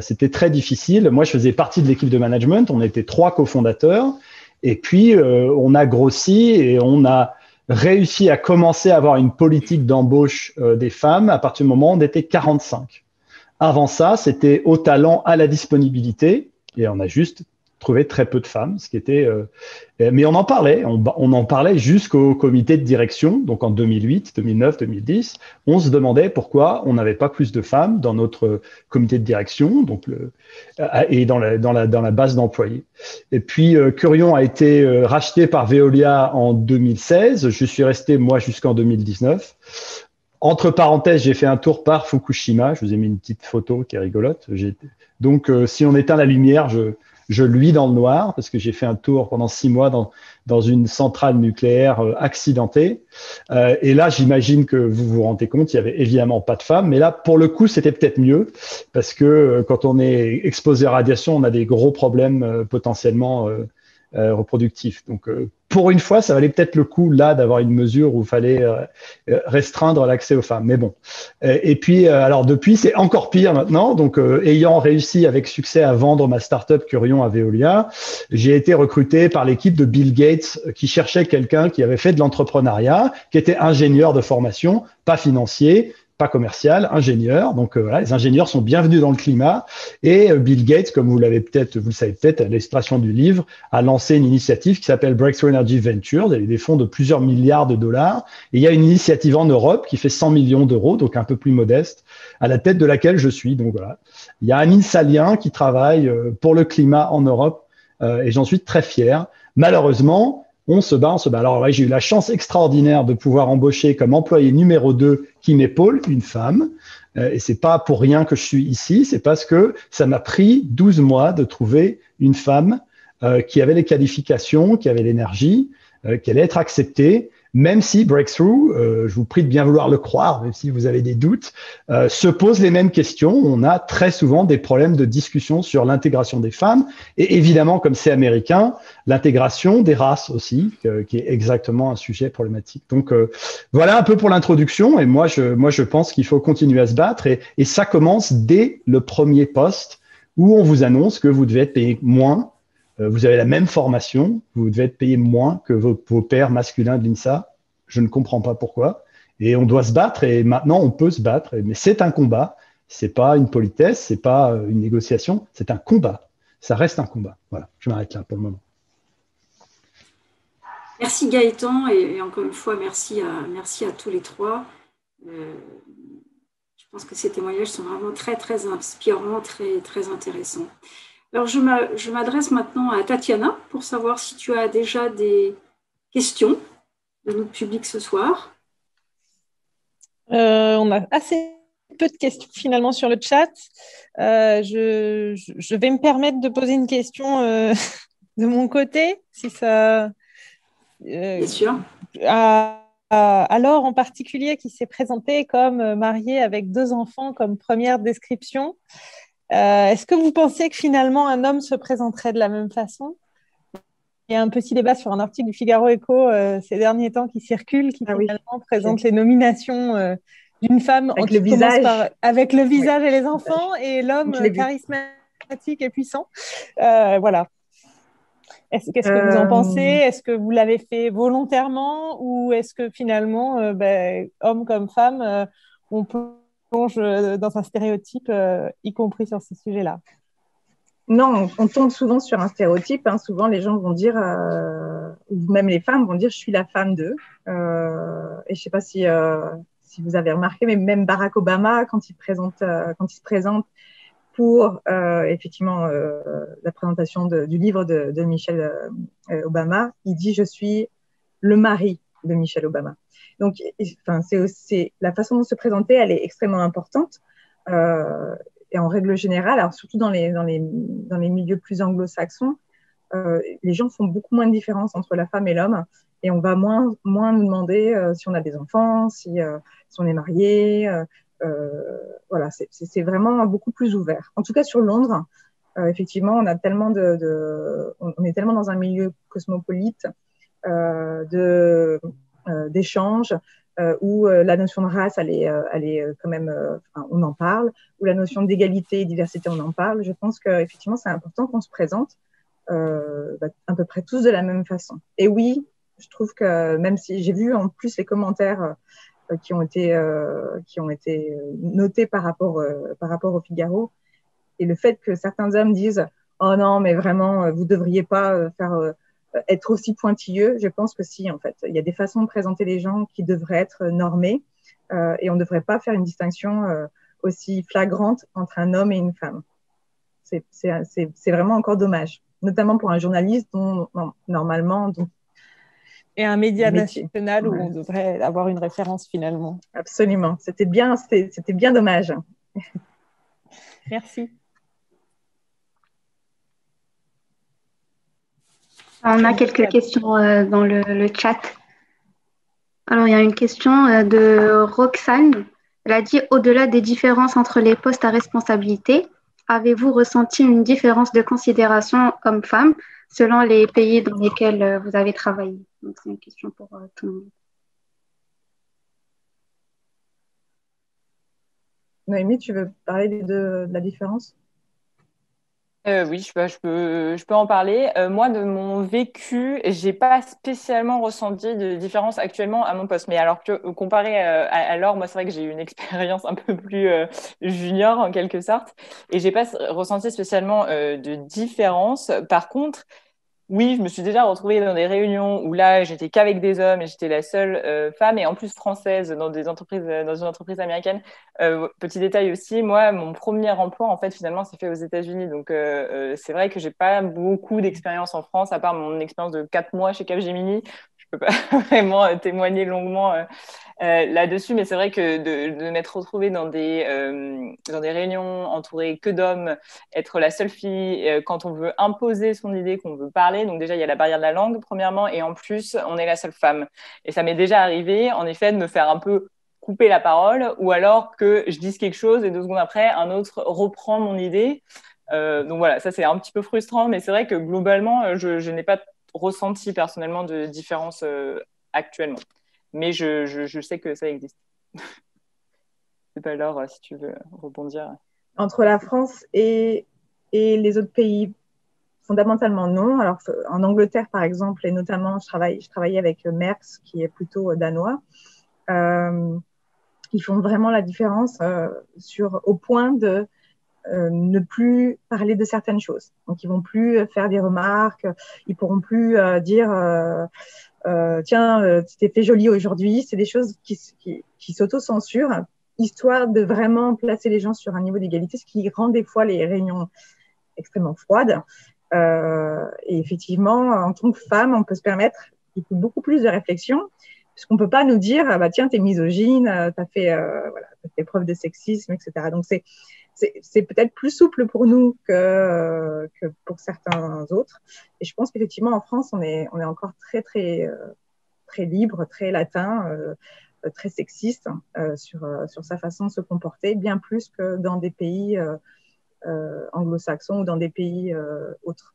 C'était très difficile. Moi, je faisais partie de l'équipe de management. On était trois cofondateurs. Et puis, on a grossi et on a réussi à commencer à avoir une politique d'embauche euh, des femmes à partir du moment où on était 45. Avant ça, c'était au talent, à la disponibilité, et on a juste trouvé très peu de femmes, ce qui était. Euh, mais on en parlait, on, en parlait jusqu'au comité de direction, donc en 2008, 2009, 2010. On se demandait pourquoi on n'avait pas plus de femmes dans notre comité de direction, donc euh, et dans la, dans la, dans la base d'employés. Et puis euh, Curion a été racheté par Veolia en 2016. Je suis resté moi jusqu'en 2019. Entre parenthèses, j'ai fait un tour par Fukushima. Je vous ai mis une petite photo qui est rigolote. Donc, si on éteint la lumière, je, je luis dans le noir parce que j'ai fait un tour pendant six mois dans, dans une centrale nucléaire euh, accidentée. Euh, et là, j'imagine que vous vous rendez compte, il y avait évidemment pas de femmes. Mais là, pour le coup, c'était peut-être mieux parce que euh, quand on est exposé à radiation, on a des gros problèmes potentiellement reproductifs. Donc, pour une fois, ça valait peut-être le coup là d'avoir une mesure où il fallait euh, euh, restreindre l'accès aux femmes. Mais bon. Euh, et puis, alors depuis, c'est encore pire maintenant. Donc, ayant réussi avec succès à vendre ma startup Curion à Veolia, j'ai été recruté par l'équipe de Bill Gates qui cherchait quelqu'un qui avait fait de l'entrepreneuriat, qui était ingénieur de formation, pas financier, pas commercial, ingénieur. Donc euh, voilà, les ingénieurs sont bienvenus dans le climat. Et euh, Bill Gates, comme vous l'avez peut-être, vous le savez peut-être, à l'expression du livre, a lancé une initiative qui s'appelle Breakthrough Energy Ventures. Il y a des fonds de plusieurs milliards de dollars. Et il y a une initiative en Europe qui fait 100 millions d'euros, donc un peu plus modeste, à la tête de laquelle je suis. Donc voilà, il y a un Insalien qui travaille euh, pour le climat en Europe et j'en suis très fier. Malheureusement, on se bat, on se bat. Alors, j'ai eu la chance extraordinaire de pouvoir embaucher comme employé numéro 2 qui m'épaule une femme. Euh, et c'est pas pour rien que je suis ici, c'est parce que ça m'a pris 12 mois de trouver une femme euh, qui avait les qualifications, qui avait l'énergie, euh, qui allait être acceptée même si Breakthrough, euh, je vous prie de bien vouloir le croire, même si vous avez des doutes, euh, se pose les mêmes questions. On a très souvent des problèmes de discussion sur l'intégration des femmes et évidemment, comme c'est américain, l'intégration des races aussi, euh, qui est exactement un sujet problématique. Donc voilà un peu pour l'introduction et moi je, moi je pense qu'il faut continuer à se battre et, et ça commence dès le premier poste où on vous annonce que vous devez être payé moins euh, vous avez la même formation, vous devez être payé moins que vos, pères masculins de l'INSA. Je ne comprends pas pourquoi. Et on doit se battre et maintenant on peut se battre. Mais c'est un combat. C'est pas une politesse, c'est pas euh, une négociation, c'est un combat. Ça reste un combat. Voilà, je m'arrête là pour le moment. Merci Gaëtan et, encore une fois merci à, merci à tous les trois. Euh, je pense que ces témoignages sont vraiment très très inspirants, très très intéressants. Alors, je m'adresse maintenant à Tatiana pour savoir si tu as déjà des questions de notre public ce soir. Euh, on a assez peu de questions finalement sur le chat. Euh, je, vais me permettre de poser une question euh, de mon côté, si ça. Bien sûr. alors, en particulier, qui s'est présenté comme marié avec deux enfants comme première description. Euh, est-ce que vous pensez que finalement un homme se présenterait de la même façon? Il y a un petit débat sur un article du Figaro Echo euh, ces derniers temps qui circule, qui ah finalement présente les nominations euh, d'une femme avec le visage, avec le visage et les enfants, et l'homme charismatique et puissant. voilà. Qu'est-ce que vous en pensez? Est-ce que vous l'avez fait volontairement ou est-ce que finalement, ben, homme comme femme, on peut euh, dans un stéréotype, euh, y compris sur ces sujets-là Non, on tombe souvent sur un stéréotype. Hein. Souvent, les gens vont dire, euh, ou même les femmes vont dire, je suis la femme d'eux. et je ne sais pas si, si vous avez remarqué, mais même Barack Obama, quand il, présente, quand il se présente pour effectivement la présentation du livre de, de Michelle Obama, il dit, je suis le mari de Michelle Obama. Donc, enfin, c'est la façon de se présenter, elle est extrêmement importante. Euh, et en règle générale, alors surtout dans les, dans les, dans les milieux plus anglo-saxons, euh, les gens font beaucoup moins de différence entre la femme et l'homme. Et on va moins, moins nous demander euh, si on a des enfants, si, si on est marié. voilà, c'est vraiment beaucoup plus ouvert. En tout cas, sur Londres, effectivement, on, a tellement de, de, on est tellement dans un milieu cosmopolite de euh, d'échange euh, où euh, la notion de race, elle est, elle est quand même, on en parle, où la notion d'égalité et diversité, on en parle. Je pense qu'effectivement, c'est important qu'on se présente bah, à peu près tous de la même façon. Et oui, je trouve que même si j'ai vu en plus les commentaires qui ont été qui ont été notés par rapport par rapport au Figaro et le fait que certains hommes disent oh non mais vraiment vous devriez pas faire être aussi pointilleux, je pense que si, en fait. Il y a des façons de présenter les gens qui devraient être normées euh, et on ne devrait pas faire une distinction euh, aussi flagrante entre un homme et une femme. C'est vraiment encore dommage, notamment pour un journaliste dont, normalement. et un média national où on devrait avoir une référence finalement. Absolument. C'était bien, c'était bien dommage. Merci. On a quelques questions dans le, chat. Alors, il y a une question de Roxane. Elle a dit Au-delà des différences entre les postes à responsabilité, avez-vous ressenti une différence de considération homme-femme selon les pays dans lesquels vous avez travaillé? C'est une question pour tout le monde. Noémie, tu veux parler de, la différence? Euh, oui, je, peux, je peux en parler. Euh, moi, de mon vécu, j'ai pas spécialement ressenti de différence actuellement à mon poste. Mais alors que comparé euh, à, alors, moi, c'est vrai que j'ai eu une expérience un peu plus junior en quelque sorte, et j'ai pas ressenti spécialement de différence. Par contre, oui, je me suis déjà retrouvée dans des réunions où là, j'étais qu'avec des hommes et j'étais la seule euh, femme et en plus française dans des entreprises, euh, dans une entreprise américaine. Euh, petit détail aussi, moi, mon premier emploi, en fait, finalement, s'est fait aux États-Unis. Donc, c'est vrai que j'ai pas beaucoup d'expérience en France, à part mon expérience de quatre mois chez Capgemini. Peux pas vraiment témoigner longuement euh, là-dessus, mais c'est vrai que de, m'être retrouvée dans des, euh, dans des réunions entourées que d'hommes, être la seule fille, euh, quand on veut imposer son idée, qu'on veut parler, donc déjà il y a la barrière de la langue, premièrement, et en plus, on est la seule femme. Et ça m'est déjà arrivé, en effet, de me faire un peu couper la parole, ou alors que je dise quelque chose et deux secondes après, un autre reprend mon idée. donc voilà, ça c'est un petit peu frustrant, mais c'est vrai que globalement, je n'ai pas ressenti personnellement de différence actuellement mais je, sais que ça existe. C'est pas l'heure si tu veux rebondir. Entre la France et, et les autres pays, fondamentalement non. Alors en Angleterre par exemple, et notamment je travaille, je travaillais avec Merckx qui est plutôt danois. Euh, ils font vraiment la différence euh, sur au point de euh, ne plus parler de certaines choses. Donc ils vont plus faire des remarques, ils pourront plus dire euh, tiens, euh, tu t'es fait joli aujourd'hui. C'est des choses qui, s'auto-censurent, histoire de vraiment placer les gens sur un niveau d'égalité, ce qui rend des fois les réunions extrêmement froides. Euh, et effectivement, en tant que femme, on peut se permettre beaucoup plus de réflexion, puisqu'on peut pas nous dire, ah bah tiens, t'es misogyne, t'as fait, euh, voilà, as fait preuve de sexisme, etc. Donc c'est c'est peut-être plus souple pour nous que, pour certains autres. Et je pense qu'effectivement, en France, on est, encore très, très, euh, très libre, très latin, euh, très sexiste euh, sur, sur sa façon de se comporter, bien plus que dans des pays anglo-saxons ou dans des pays autres.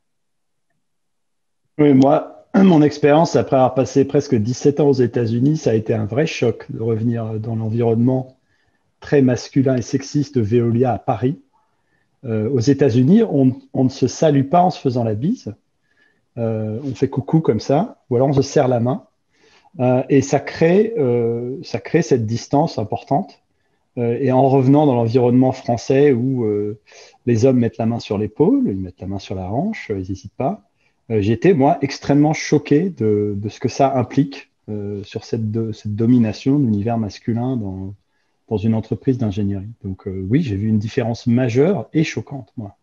Oui, moi, mon expérience, après avoir passé presque 17 ans aux États-Unis, ça a été un vrai choc de revenir dans l'environnement très masculin et sexiste de Veolia à Paris. Euh, aux États-Unis, on, ne se salue pas en se faisant la bise. Euh, on fait coucou comme ça, ou alors on se serre la main. Euh, et ça crée, ça crée cette distance importante. et en revenant dans l'environnement français où les hommes mettent la main sur l'épaule, ils mettent la main sur la hanche, ils n'hésitent pas, j'étais, moi, extrêmement choqué de, ce que ça implique sur cette, cette domination de l'univers masculin dans, dans une entreprise d'ingénierie. Donc euh, oui, j'ai vu une différence majeure et choquante, moi.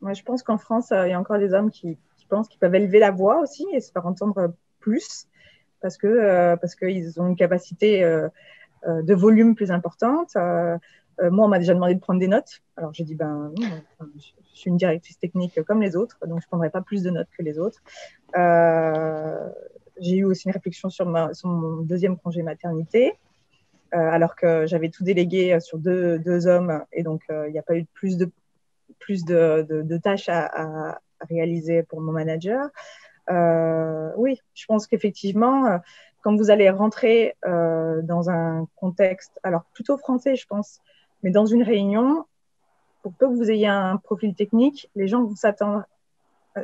Moi, je pense qu'en France, euh, il y a encore des hommes qui, pensent qu'ils peuvent élever la voix aussi et se faire entendre plus parce que euh, qu'ils ont une capacité de volume plus importante. moi, on m'a déjà demandé de prendre des notes. Alors, j'ai dit, ben je suis une directrice technique comme les autres, donc je ne prendrai pas plus de notes que les autres. J'ai eu aussi une réflexion sur, mon deuxième congé maternité, euh, alors que j'avais tout délégué sur deux, hommes et donc euh, il n'y a pas eu plus de, plus de, tâches à, réaliser pour mon manager. Euh, oui, je pense qu'effectivement, quand vous allez rentrer dans un contexte, alors plutôt français, je pense, mais dans une réunion, pour peu que vous ayez un profil technique, les gens vont s'attendre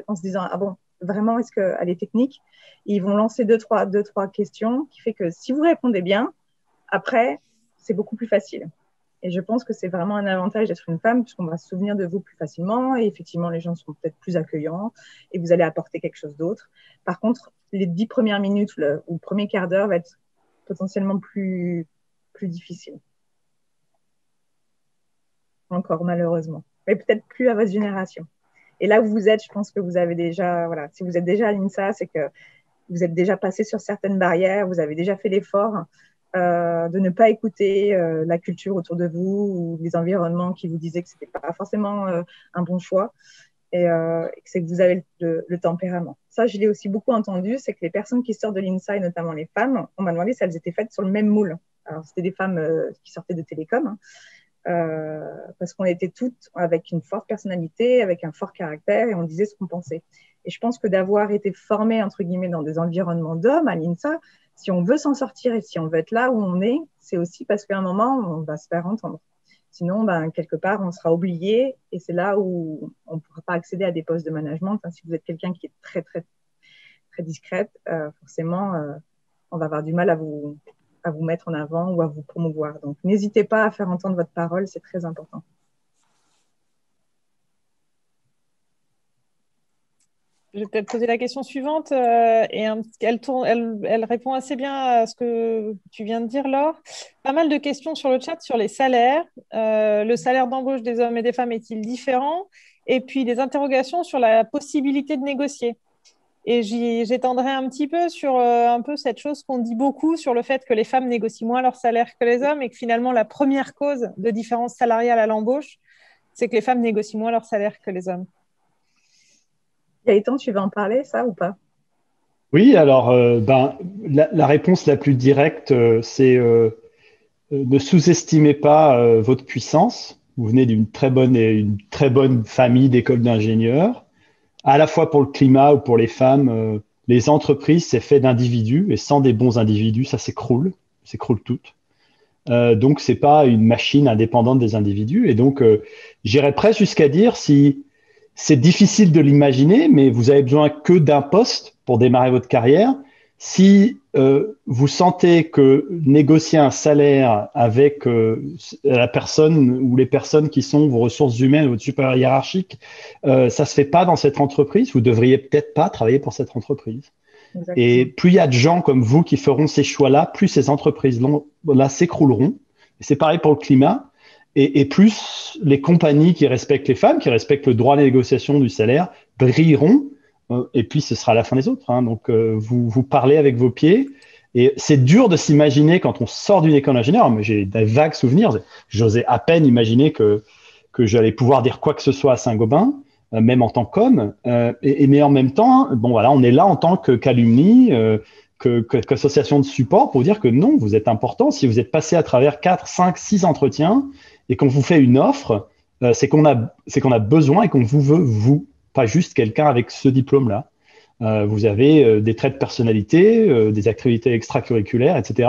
en se disant ah bon, vraiment, est-ce qu'elle est technique? Ils vont lancer deux trois, deux, trois questions qui fait que si vous répondez bien, après, c'est beaucoup plus facile. Et je pense que c'est vraiment un avantage d'être une femme, puisqu'on va se souvenir de vous plus facilement. Et effectivement, les gens sont peut-être plus accueillants et vous allez apporter quelque chose d'autre. Par contre, les dix premières minutes ou le premier quart d'heure va être potentiellement plus, plus difficile. Encore, malheureusement. Mais peut-être plus à votre génération. Et là où vous êtes, je pense que vous avez déjà, voilà, si vous êtes déjà à l'INSA, c'est que vous êtes déjà passé sur certaines barrières, vous avez déjà fait l'effort euh, de ne pas écouter euh, la culture autour de vous ou les environnements qui vous disaient que ce n'était pas forcément euh, un bon choix et, c'est que vous avez le, tempérament. Ça, je l'ai aussi beaucoup entendu, c'est que les personnes qui sortent de l'INSA, notamment les femmes, on m'a demandé si elles étaient faites sur le même moule. Alors, c'était des femmes qui sortaient de télécom, hein, parce qu'on était toutes avec une forte personnalité, avec un fort caractère, et on disait ce qu'on pensait. Et je pense que d'avoir été formé, entre guillemets, dans des environnements d'hommes à l'INSA, si on veut s'en sortir et si on veut être là où on est, c'est aussi parce qu'à un moment, on va se faire entendre. Sinon, ben, quelque part, on sera oublié et c'est là où on ne pourra pas accéder à des postes de management. si vous êtes quelqu'un qui est très, très, très discrète, euh, forcément, euh, on va avoir du mal à vous, à vous mettre en avant ou à vous promouvoir. Donc, n'hésitez pas à faire entendre votre parole, c'est très important. Je vais peut-être poser la question suivante euh, et elle, répond assez bien à ce que tu viens de dire, Laure. Pas mal de questions sur le chat sur les salaires. Euh, le salaire d'embauche des hommes et des femmes est-il différent? Et puis des interrogations sur la possibilité de négocier. Et j'étendrai un petit peu sur euh, un peu cette chose qu'on dit beaucoup sur le fait que les femmes négocient moins leur salaire que les hommes et que finalement la première cause de différence salariale à l'embauche, c'est que les femmes négocient moins leur salaire que les hommes. Gaëtan, tu vas en parler, ça ou pas? Oui, alors euh, ben, la, réponse la plus directe, euh, c'est euh, ne sous-estimez pas votre puissance. Vous venez d'une très bonne une très bonne famille d'écoles d'ingénieurs. À la fois pour le climat ou pour les femmes, les entreprises, c'est fait d'individus et sans des bons individus, ça s'écroule, s'écroule toutes. donc, c'est pas une machine indépendante des individus. Et donc, j'irais presque jusqu'à dire si c'est difficile de l'imaginer, mais vous avez besoin que d'un poste pour démarrer votre carrière. Si euh, vous sentez que négocier un salaire avec euh, la personne ou les personnes qui sont vos ressources humaines, votre supérieur hiérarchique, euh, ça se fait pas dans cette entreprise, vous devriez peut-être pas travailler pour cette entreprise. Et plus il y a de gens comme vous qui feront ces choix-là, plus ces entreprises-là s'écrouleront. C'est pareil pour le climat et, plus les compagnies qui respectent les femmes, qui respectent le droit à la négociation du salaire, brilleront. Euh, et puis ce sera la fin des autres. Hein. Donc euh, vous, vous parlez avec vos pieds. Et c'est dur de s'imaginer quand on sort d'une école d'ingénieur. J'ai des vagues souvenirs. J'osais à peine imaginer que, que j'allais pouvoir dire quoi que ce soit à Saint-Gobain, euh, même en tant qu'homme. et, mais en même temps, bon voilà, on est là en tant qu'alumni, qu'association de support pour dire que non, vous êtes important. Si vous êtes passé à travers 4, 5, 6 entretiens, et qu'on vous fait une offre, euh, c'est qu'on a, c'est qu'on a besoin et qu'on vous veut, vous, pas juste quelqu'un avec ce diplôme-là. Euh, vous avez euh, des traits de personnalité, des activités extracurriculaires, etc.,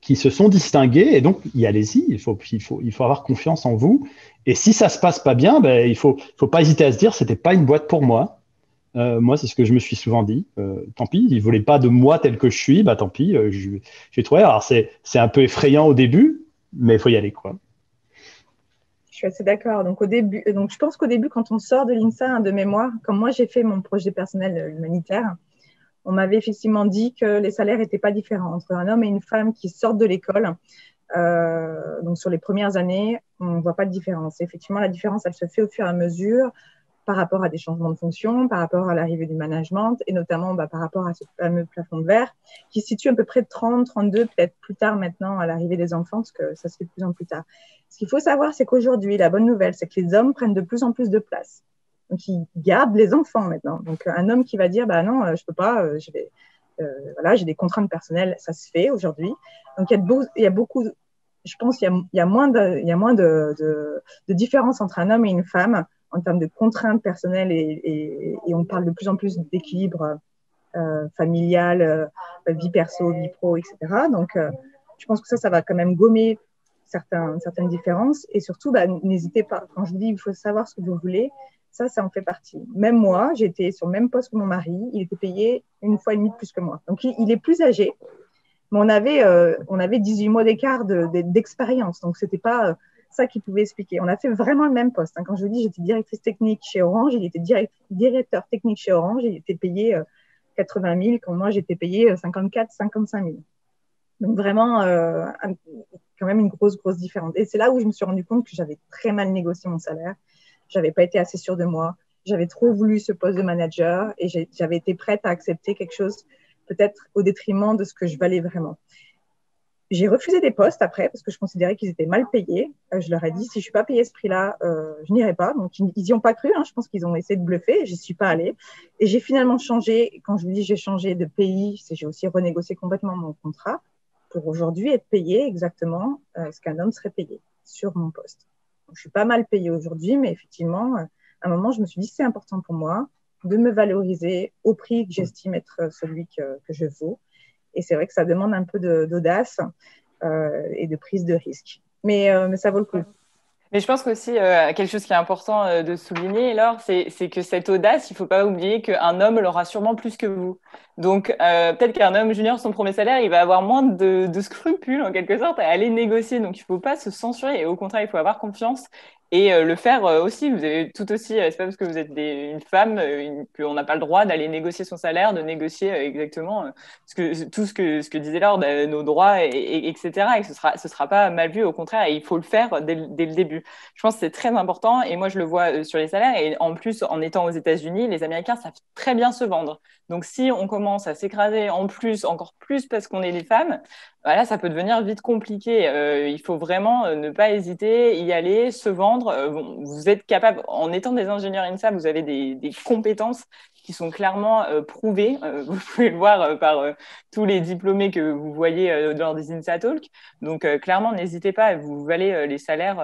qui se sont distingués. Et donc, y allez-y, il faut, il, faut, il faut avoir confiance en vous. Et si ça se passe pas bien, ben, il faut, faut pas hésiter à se dire, c'était pas une boîte pour moi. moi, c'est ce que je me suis souvent dit. tant pis, ils voulaient pas de moi tel que je suis, bah tant pis, je, vais trouvé. Alors c'est un peu effrayant au début, mais il faut y aller, quoi. Je suis assez d'accord. Donc, au début, euh, donc, je pense qu'au début, quand on sort de l'INSA hein, de mémoire, comme moi, j'ai fait mon projet personnel euh, humanitaire, on m'avait effectivement dit que les salaires n'étaient pas différents entre un homme et une femme qui sortent de l'école. Euh, donc, sur les premières années, on ne voit pas de différence. Effectivement, la différence, elle se fait au fur et à mesure par rapport à des changements de fonction, par rapport à l'arrivée du management et notamment bah, par rapport à ce fameux plafond de verre qui se situe à peu près de 30, 32, peut-être plus tard maintenant à l'arrivée des enfants parce que ça se fait de plus en plus tard. Ce qu'il faut savoir, c'est qu'aujourd'hui, la bonne nouvelle, c'est que les hommes prennent de plus en plus de place. Donc, ils gardent les enfants maintenant. Donc, un homme qui va dire, bah non, euh, je peux pas, euh, je euh, voilà, j'ai des contraintes personnelles, ça se fait aujourd'hui. Donc, il y, a beaucoup, je pense, il y a, il y a moins, de, il y a moins de, de, de différence entre un homme et une femme en termes de contraintes personnelles et, on parle de plus en plus d'équilibre euh, familial, euh, vie perso, vie pro, etc. Donc, euh, je pense que ça, ça va quand même gommer certaines différences. Et surtout, bah, n'hésitez pas. Quand je dis il faut savoir ce que vous voulez, ça, ça en fait partie. Même moi, j'étais sur le même poste que mon mari. Il était payé une fois et demie de plus que moi. Donc, il, est plus âgé. Mais on avait, on avait 18 mois d'écart d'expérience. Donc, c'était pas ça qui pouvait expliquer. On a fait vraiment le même poste. Hein. Quand je dis j'étais directrice technique chez Orange, il était directeur technique chez Orange, il était payé 80 000 quand moi j'étais payé 54, 55 000. Donc vraiment, euh, quand même une grosse, grosse différence. Et c'est là où je me suis rendu compte que j'avais très mal négocié mon salaire. J'avais pas été assez sûre de moi. J'avais trop voulu ce poste de manager et j'avais été prête à accepter quelque chose peut-être au détriment de ce que je valais vraiment. J'ai refusé des postes après parce que je considérais qu'ils étaient mal payés. Euh, je leur ai dit si je suis pas payée ce prix-là, euh, je n'irai pas. Donc ils n'y ont pas cru. Hein. Je pense qu'ils ont essayé de bluffer. J'y suis pas allée. Et j'ai finalement changé. Quand je vous dis j'ai changé de pays, c'est j'ai aussi renégocié complètement mon contrat pour aujourd'hui être payé exactement euh, ce qu'un homme serait payé sur mon poste. Donc, je suis pas mal payée aujourd'hui, mais effectivement, à un moment, je me suis dit c'est important pour moi de me valoriser au prix que j'estime être celui que, que je vaux et c'est vrai que ça demande un peu d'audace euh, et de prise de risque. Mais, euh, ça vaut le coup. Mais je pense qu'aussi, euh, quelque chose qui est important euh, de souligner, Laure, c'est que cette audace, il ne faut pas oublier qu'un homme l'aura sûrement plus que vous. Donc, peut-être qu'un homme junior, son premier salaire, il va avoir moins de, de, scrupules, en quelque sorte, à aller négocier. Donc, il ne faut pas se censurer. Et au contraire, il faut avoir confiance et euh, le faire euh, aussi. Vous avez tout aussi, euh, c'est pas parce que vous êtes une femme qu'on n'a pas le droit d'aller négocier son salaire, de négocier exactement tout ce que, ce que disait Laure, nos droits, et, etc. Et ce sera, ce sera pas mal vu, au contraire, et il faut le faire dès, dès le début. Je pense que c'est très important, et moi je le vois sur les salaires, et en plus, en étant aux États-Unis, les Américains savent très bien se vendre. Donc si on commence à s'écraser en plus, encore plus parce qu'on est des femmes, voilà, ça peut devenir vite compliqué. Euh, il faut vraiment ne pas hésiter, y aller, se vendre euh, vous êtes capable, en étant des ingénieurs INSA, vous avez des, compétences qui sont clairement euh, prouvées. Euh, vous pouvez le voir par tous les diplômés que vous voyez lors des INSA Talk. Donc, clairement, n'hésitez pas, vous valez les salaires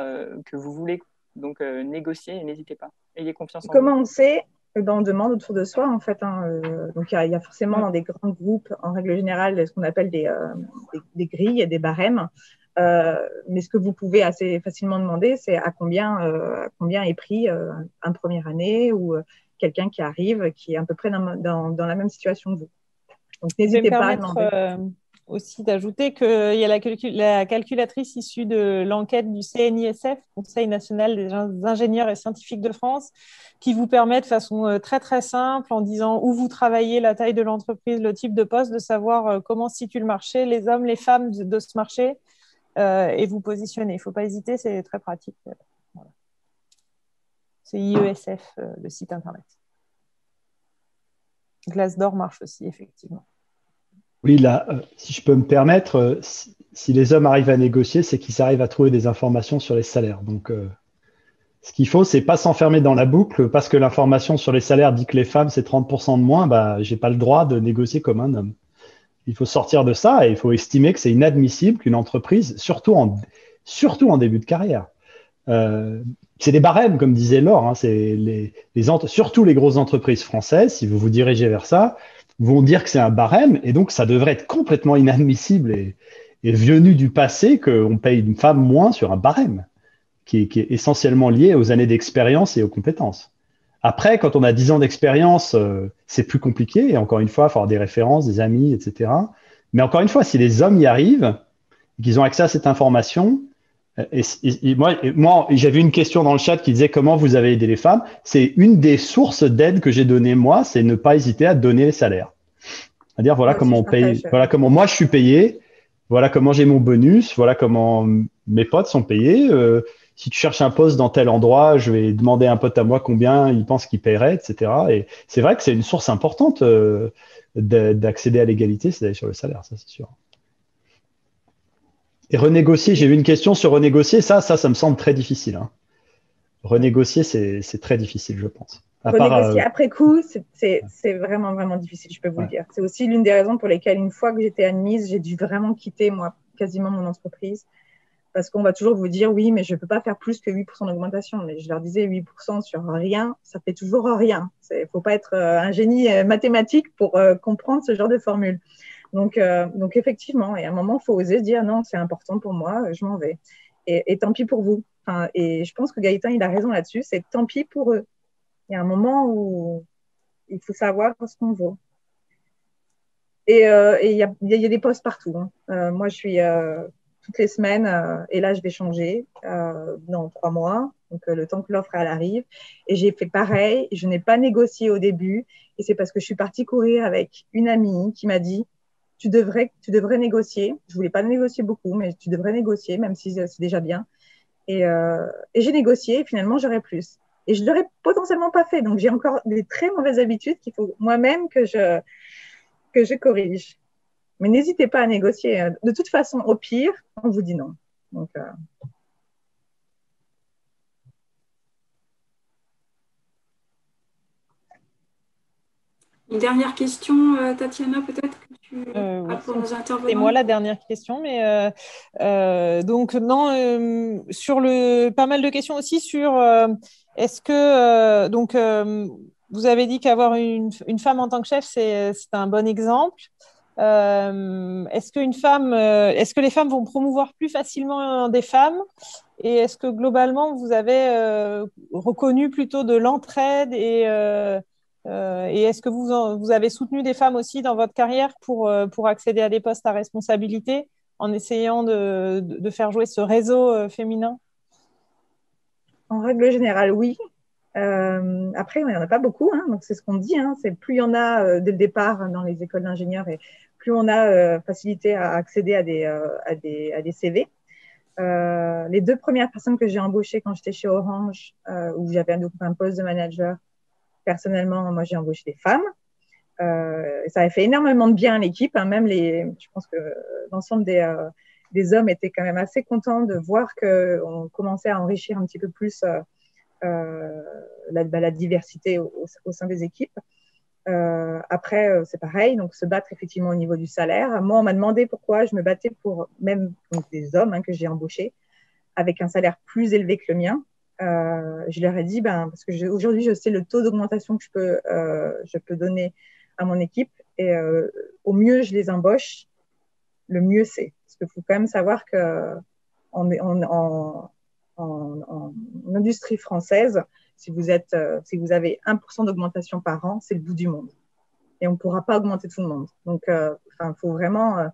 que vous voulez. Donc, négociez n'hésitez pas. Ayez confiance en Comment on sait on demande autour de soi, en fait. Hein, donc, il y, a forcément dans des grands groupes, en règle générale, ce qu'on appelle des, des, des, grilles et des barèmes. Euh, mais ce que vous pouvez assez facilement demander, c'est à combien, euh, combien est pris euh, un première année ou quelqu'un qui arrive, qui est à peu près dans, dans, la même situation que vous. Donc n'hésitez pas à demander aussi d'ajouter qu'il y a la, la, calculatrice issue de l'enquête du CNISF, Conseil national des ingénieurs et scientifiques de France, qui vous permet de façon très très simple, en disant où vous travaillez, la taille de l'entreprise, le type de poste, de savoir comment se situe le marché, les hommes, les femmes de ce marché, euh, et vous positionner. Il ne faut pas hésiter, c'est très pratique. C'est IESF, euh, le site internet. Glassdoor marche aussi, effectivement. Oui, là, euh, si je peux me permettre, si, les hommes arrivent à négocier, c'est qu'ils arrivent à trouver des informations sur les salaires. Donc, ce qu'il faut, c'est pas s'enfermer dans la boucle parce que l'information sur les salaires dit que les femmes, c'est 30% de moins, bah, j'ai pas le droit de négocier comme un homme. Il faut sortir de ça et il faut estimer que c'est inadmissible qu'une entreprise, surtout en, surtout en début de carrière, euh, c'est des barèmes, comme disait Laure. Hein, c'est les, les surtout les grosses entreprises françaises, si vous vous dirigez vers ça, vont dire que c'est un barème et donc ça devrait être complètement inadmissible et, et venu du passé qu'on paye une femme moins sur un barème qui qui est essentiellement lié aux années d'expérience et aux compétences. Après, quand on a 10 ans d'expérience, euh, c'est plus compliqué. Et encore une fois, il faut avoir des références, des amis, etc. Mais encore une fois, si les hommes y arrivent, qu'ils ont accès à cette information, euh, et, moi, moi j'avais une question dans le chat qui disait comment vous avez aidé les femmes? C'est une des sources d'aide que j'ai donné moi, c'est ne pas hésiter à donner les salaires. C'est-à-dire voilà comment on paye, voilà comment moi je suis payé, voilà comment j'ai mon bonus, voilà comment mes potes sont payés. Euh, si tu cherches un poste dans tel endroit, je vais demander à un pote à moi combien il pense qu'il paierait, etc. Et c'est vrai que c'est une source importante euh, d'accéder à l'égalité, c'est d'aller sur le salaire, ça c'est sûr. Et renégocier, j'ai eu une question sur renégocier, ça, ça, ça me semble très difficile. Hein. Renégocier, c'est très difficile, je pense. Renégocier euh, après coup, c'est vraiment, vraiment difficile, je peux vous le dire. C'est aussi l'une des raisons pour lesquelles, une fois que j'étais admise, j'ai dû vraiment quitter, moi, quasiment mon entreprise parce qu'on va toujours vous dire oui, mais je ne peux pas faire plus que 8% d'augmentation. Mais je leur disais 8% sur rien, ça fait toujours rien. Il ne faut pas être euh, un génie euh, mathématique pour euh, comprendre ce genre de formule. Donc, donc effectivement, et à un moment, il faut oser dire non, c'est important pour moi, je m'en vais. Et, tant pis pour vous. Enfin, et je pense que Gaëtan, il a raison là-dessus, c'est tant pis pour eux. Il y a un moment où il faut savoir ce qu'on vaut. Et il y, a, des postes partout. Hein. moi, je suis toutes les semaines. Euh, et là, je vais changer euh, dans trois mois, donc euh, le temps que l'offre arrive. Et j'ai fait pareil. Je n'ai pas négocié au début. Et c'est parce que je suis partie courir avec une amie qui m'a dit tu devrais, tu devrais négocier. Je voulais pas négocier beaucoup, mais tu devrais négocier, même si c'est déjà bien. Et, euh, et j'ai négocié. Et finalement, j'aurais plus. Et je l'aurais potentiellement pas fait. Donc, j'ai encore des très mauvaises habitudes qu'il faut moi-même que je, que je corrige. Mais n'hésitez pas à négocier. De toute façon, au pire, on vous dit non. Donc, euh, Une dernière question, euh, Tatiana, peut-être que tu euh, as pour nos intervenants. C'est moi la dernière question, mais donc non, sur le pas mal de questions aussi sur est-ce que donc vous avez dit qu'avoir une, femme en tant que chef c'est un bon exemple. est-ce qu'une femme, est-ce que les femmes vont promouvoir plus facilement des femmes? Et est-ce que globalement vous avez reconnu plutôt de l'entraide et euh, et est-ce que vous, vous avez soutenu des femmes aussi dans votre carrière pour, euh, pour accéder à des postes à responsabilité en essayant de, de faire jouer ce réseau euh, féminin? En règle générale, oui. après, il n'y en a pas beaucoup, hein, donc c'est ce qu'on dit. Hein, c'est plus il y en a dès le départ dans les écoles d'ingénieurs plus on a facilité à accéder à des, à des, à des CV. les deux premières personnes que j'ai embauchées quand j'étais chez Orange, où j'avais un, poste de manager, personnellement, moi, j'ai embauché des femmes. Euh, ça a fait énormément de bien à l'équipe. Hein. même les, je pense que l'ensemble des, euh, des, hommes étaient quand même assez contents de voir qu'on commençait à enrichir un petit peu plus euh, la, bah, la, diversité au, sein des équipes. après, c'est pareil, donc se battre effectivement au niveau du salaire. Moi, on m'a demandé pourquoi je me battais pour même des hommes hein, que j'ai embauchés avec un salaire plus élevé que le mien. Euh, je leur ai dit, ben, parce que aujourd'hui, je sais le taux d'augmentation que je peux, euh, donner à mon équipe. Et euh, au mieux, je les embauche, le mieux c'est. Qu'il faut quand même savoir que en, industrie française, si vous, êtes, si vous avez 1% d'augmentation par an, c'est le bout du monde. Et on ne pourra pas augmenter tout le monde. Donc, il faut vraiment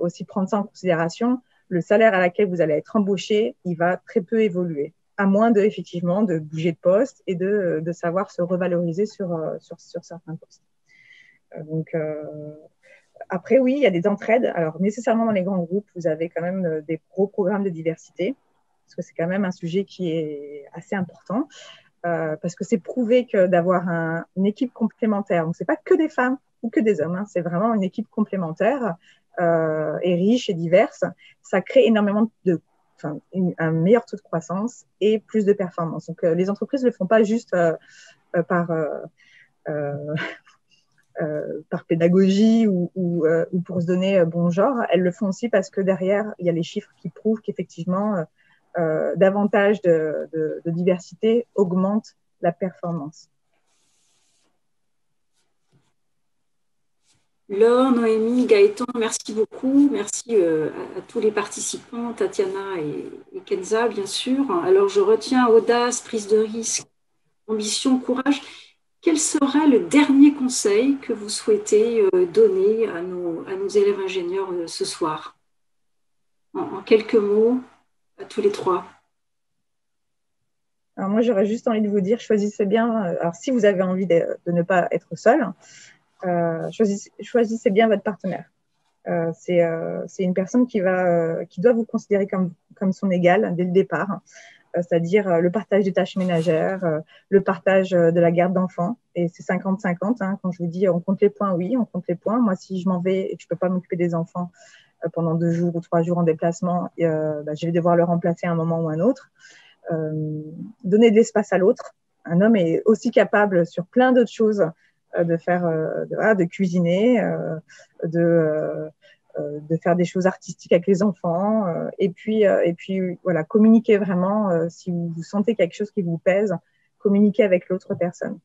aussi prendre ça en considération. Le salaire à laquelle vous allez être embauché, il va très peu évoluer à moins de effectivement de bouger de poste et de, savoir se revaloriser sur, euh, certains postes. Euh, donc euh, après, oui, il y a des entraides. Alors nécessairement dans les grands groupes, vous avez quand même des gros programmes de diversité parce que c'est quand même un sujet qui est assez important. Euh, parce que c'est prouvé que d'avoir un, une équipe complémentaire, donc c'est pas que des femmes ou que des hommes, hein, c'est vraiment une équipe complémentaire euh, et riche et diverse, ça crée énormément de enfin, un meilleur taux de croissance et plus de performance. Donc, euh, les entreprises ne le font pas juste euh, euh, par, par pédagogie ou, ou, ou, pour se donner bon genre. Elles le font aussi parce que derrière, il y a les chiffres qui prouvent qu'effectivement, davantage de, diversité augmente la performance. Laure, Noémie, Gaëtan, merci beaucoup. Merci euh, à, tous les participants, Tatiana et, Kenza, bien sûr. Alors, je retiens audace, prise de risque, ambition, courage. Quel serait le dernier conseil que vous souhaitez euh, donner à nos, élèves ingénieurs euh, ce soir? En, quelques mots, à tous les trois. Alors moi, j'aurais juste envie de vous dire, choisissez bien, alors si vous avez envie de, ne pas être seul, euh, choisissez, bien votre partenaire. Euh, euh, c'est une personne qui, va, qui doit vous considérer comme, comme son égal dès le départ, c'est-à-dire le partage des tâches ménagères, le partage de la garde d'enfants. Et c'est 50-50. Hein, quand je vous dis on compte les points, oui, on compte les points. Moi, si je m'en vais et que je ne peux pas m'occuper des enfants pendant deux jours ou trois jours en déplacement, bah, je vais devoir le remplacer à un moment ou à un autre. donner de l'espace à l'autre. Un homme est aussi capable sur plein d'autres choses euh, de faire, euh, de, cuisiner, euh, de de faire des choses artistiques avec les enfants et puis et puis voilà communiquer vraiment si vous, sentez quelque chose qui vous pèse communiquer avec l'autre personne.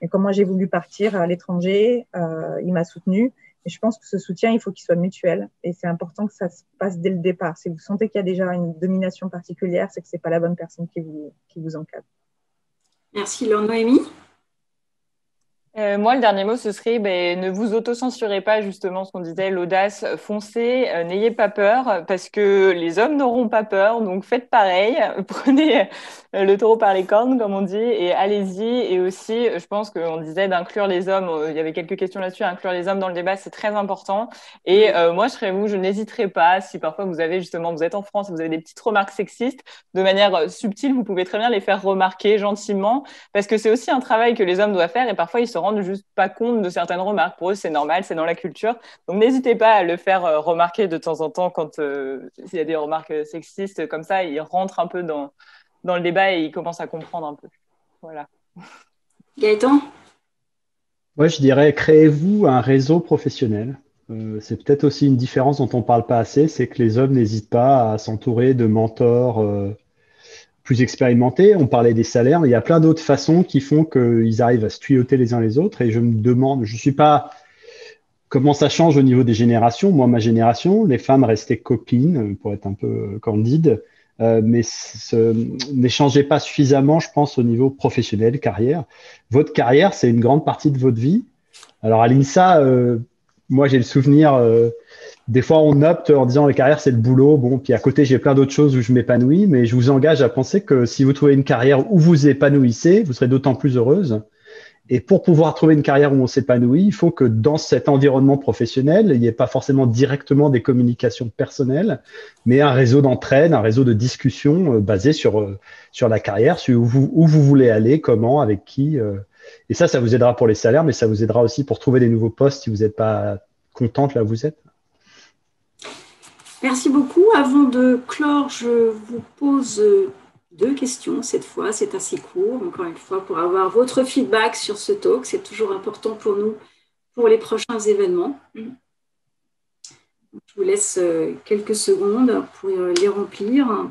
Et comme moi j'ai voulu partir à l'étranger il m'a soutenu et je pense que ce soutien il faut qu'il soit mutuel et c'est important que ça se passe dès le départ. Si vous sentez qu'il y a déjà une domination particulière c'est que c'est pas la bonne personne qui vous qui vous encadre. Merci Laure Noémie euh, moi, le dernier mot, ce serait ben, ne vous autocensurez pas, justement, ce qu'on disait, l'audace, foncez, euh, n'ayez pas peur, parce que les hommes n'auront pas peur, donc faites pareil, prenez euh, le taureau par les cornes, comme on dit, et allez-y. Et aussi, je pense qu'on disait d'inclure les hommes, il y avait quelques questions là-dessus, inclure les hommes dans le débat, c'est très important. Et moi, je serais vous, je n'hésiterai pas, si parfois vous avez justement, vous êtes en France, vous avez des petites remarques sexistes, de manière subtile, vous pouvez très bien les faire remarquer gentiment, parce que c'est aussi un travail que les hommes doivent faire, et parfois ils se rendent rendent juste pas compte de certaines remarques. Pour eux, c'est normal, c'est dans la culture. Donc n'hésitez pas à le faire euh, remarquer de temps en temps quand euh, il y a des remarques sexistes comme ça. Ils rentrent un peu dans, dans le débat et ils commencent à comprendre un peu. Voilà. Gaëtan? Moi, je dirais, créez-vous un réseau professionnel. Euh, c'est peut-être aussi une différence dont on ne parle pas assez, c'est que les hommes n'hésitent pas à s'entourer de mentors euh, plus expérimentés. On parlait des salaires, il y a plein d'autres façons qui font qu'ils arrivent à se tuyauter les uns les autres. Et je me demande, je ne suis pas comment ça change au niveau des générations? Moi, ma génération, les femmes restaient copines, pour être un peu candide, euh, mais n'échangez pas suffisamment, je pense, au niveau professionnel, carrière. Votre carrière, c'est une grande partie de votre vie. Alors à l'INSA, euh, moi j'ai le souvenir, euh, des fois on opte en disant la carrière c'est le boulot, bon, puis à côté j'ai plein d'autres choses où je m'épanouis, mais je vous engage à penser que si vous trouvez une carrière où vous épanouissez, vous serez d'autant plus heureuse. Et pour pouvoir trouver une carrière où on s'épanouit, il faut que dans cet environnement professionnel, il n'y ait pas forcément directement des communications personnelles, mais un réseau d'entraide, un réseau de discussion euh, basé sur, euh, sur la carrière, sur où vous, où vous voulez aller, comment, avec qui. Euh. Et ça, ça vous aidera pour les salaires, mais ça vous aidera aussi pour trouver des nouveaux postes si vous n'êtes pas contente là où vous êtes. Merci beaucoup. Avant de clore, je vous pose deux questions cette fois. C'est assez court, encore une fois, pour avoir votre feedback sur ce talk. C'est toujours important pour nous pour les prochains événements. Je vous laisse euh, quelques secondes pour euh, les remplir.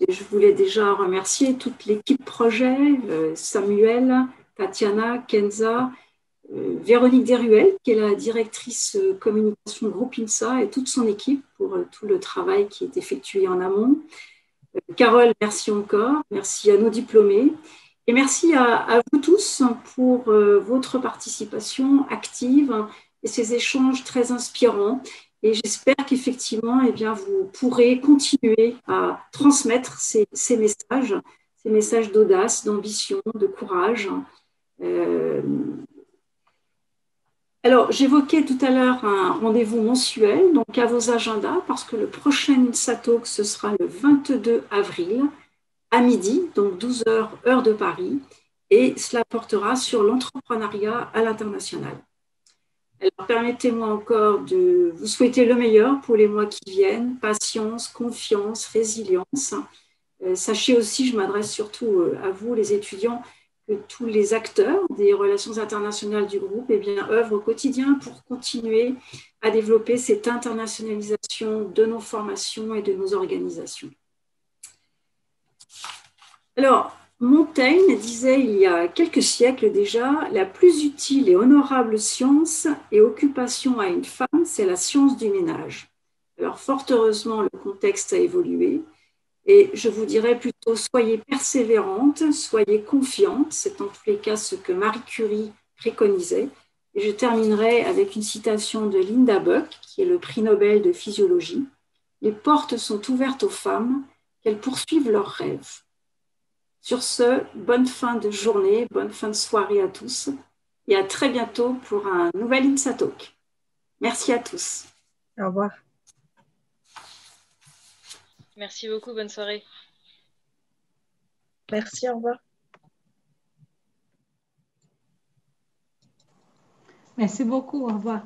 Et je voulais déjà remercier toute l'équipe projet, euh, Samuel, Tatiana, Kenza, Véronique Deruel, qui est la directrice communication groupe INSA, et toute son équipe pour tout le travail qui est effectué en amont. Carole, merci encore. Merci à nos diplômés. Et merci à, vous tous pour euh, votre participation active et ces échanges très inspirants. Et j'espère qu'effectivement, eh bien, vous pourrez continuer à transmettre ces, messages, ces messages d'audace, d'ambition, de courage. Euh, alors, j'évoquais tout à l'heure un rendez-vous mensuel, donc à vos agendas, parce que le prochain INSATOC, ce sera le 22 avril à midi, donc 12 heures, heure de Paris, et cela portera sur l'entrepreneuriat à l'international. Alors, permettez-moi encore de vous souhaiter le meilleur pour les mois qui viennent, patience, confiance, résilience. Euh, sachez aussi, je m'adresse surtout euh, à vous, les étudiants, que tous les acteurs des relations internationales du groupe eh bien, œuvrent au quotidien pour continuer à développer cette internationalisation de nos formations et de nos organisations. Alors, Montaigne disait il y a quelques siècles déjà, la plus utile et honorable science et occupation à une femme, c'est la science du ménage. Alors, fort heureusement, le contexte a évolué et je vous dirais plutôt, soyez persévérante, soyez confiante. C'est en tous les cas ce que Marie Curie préconisait. Et je terminerai avec une citation de Linda Buck, qui est le prix Nobel de physiologie. Les portes sont ouvertes aux femmes, qu'elles poursuivent leurs rêves. Sur ce, bonne fin de journée, bonne fin de soirée à tous et à très bientôt pour un nouvel INSA Talk. Merci à tous. Au revoir. Merci beaucoup, bonne soirée. Merci, au revoir. Merci beaucoup, au revoir.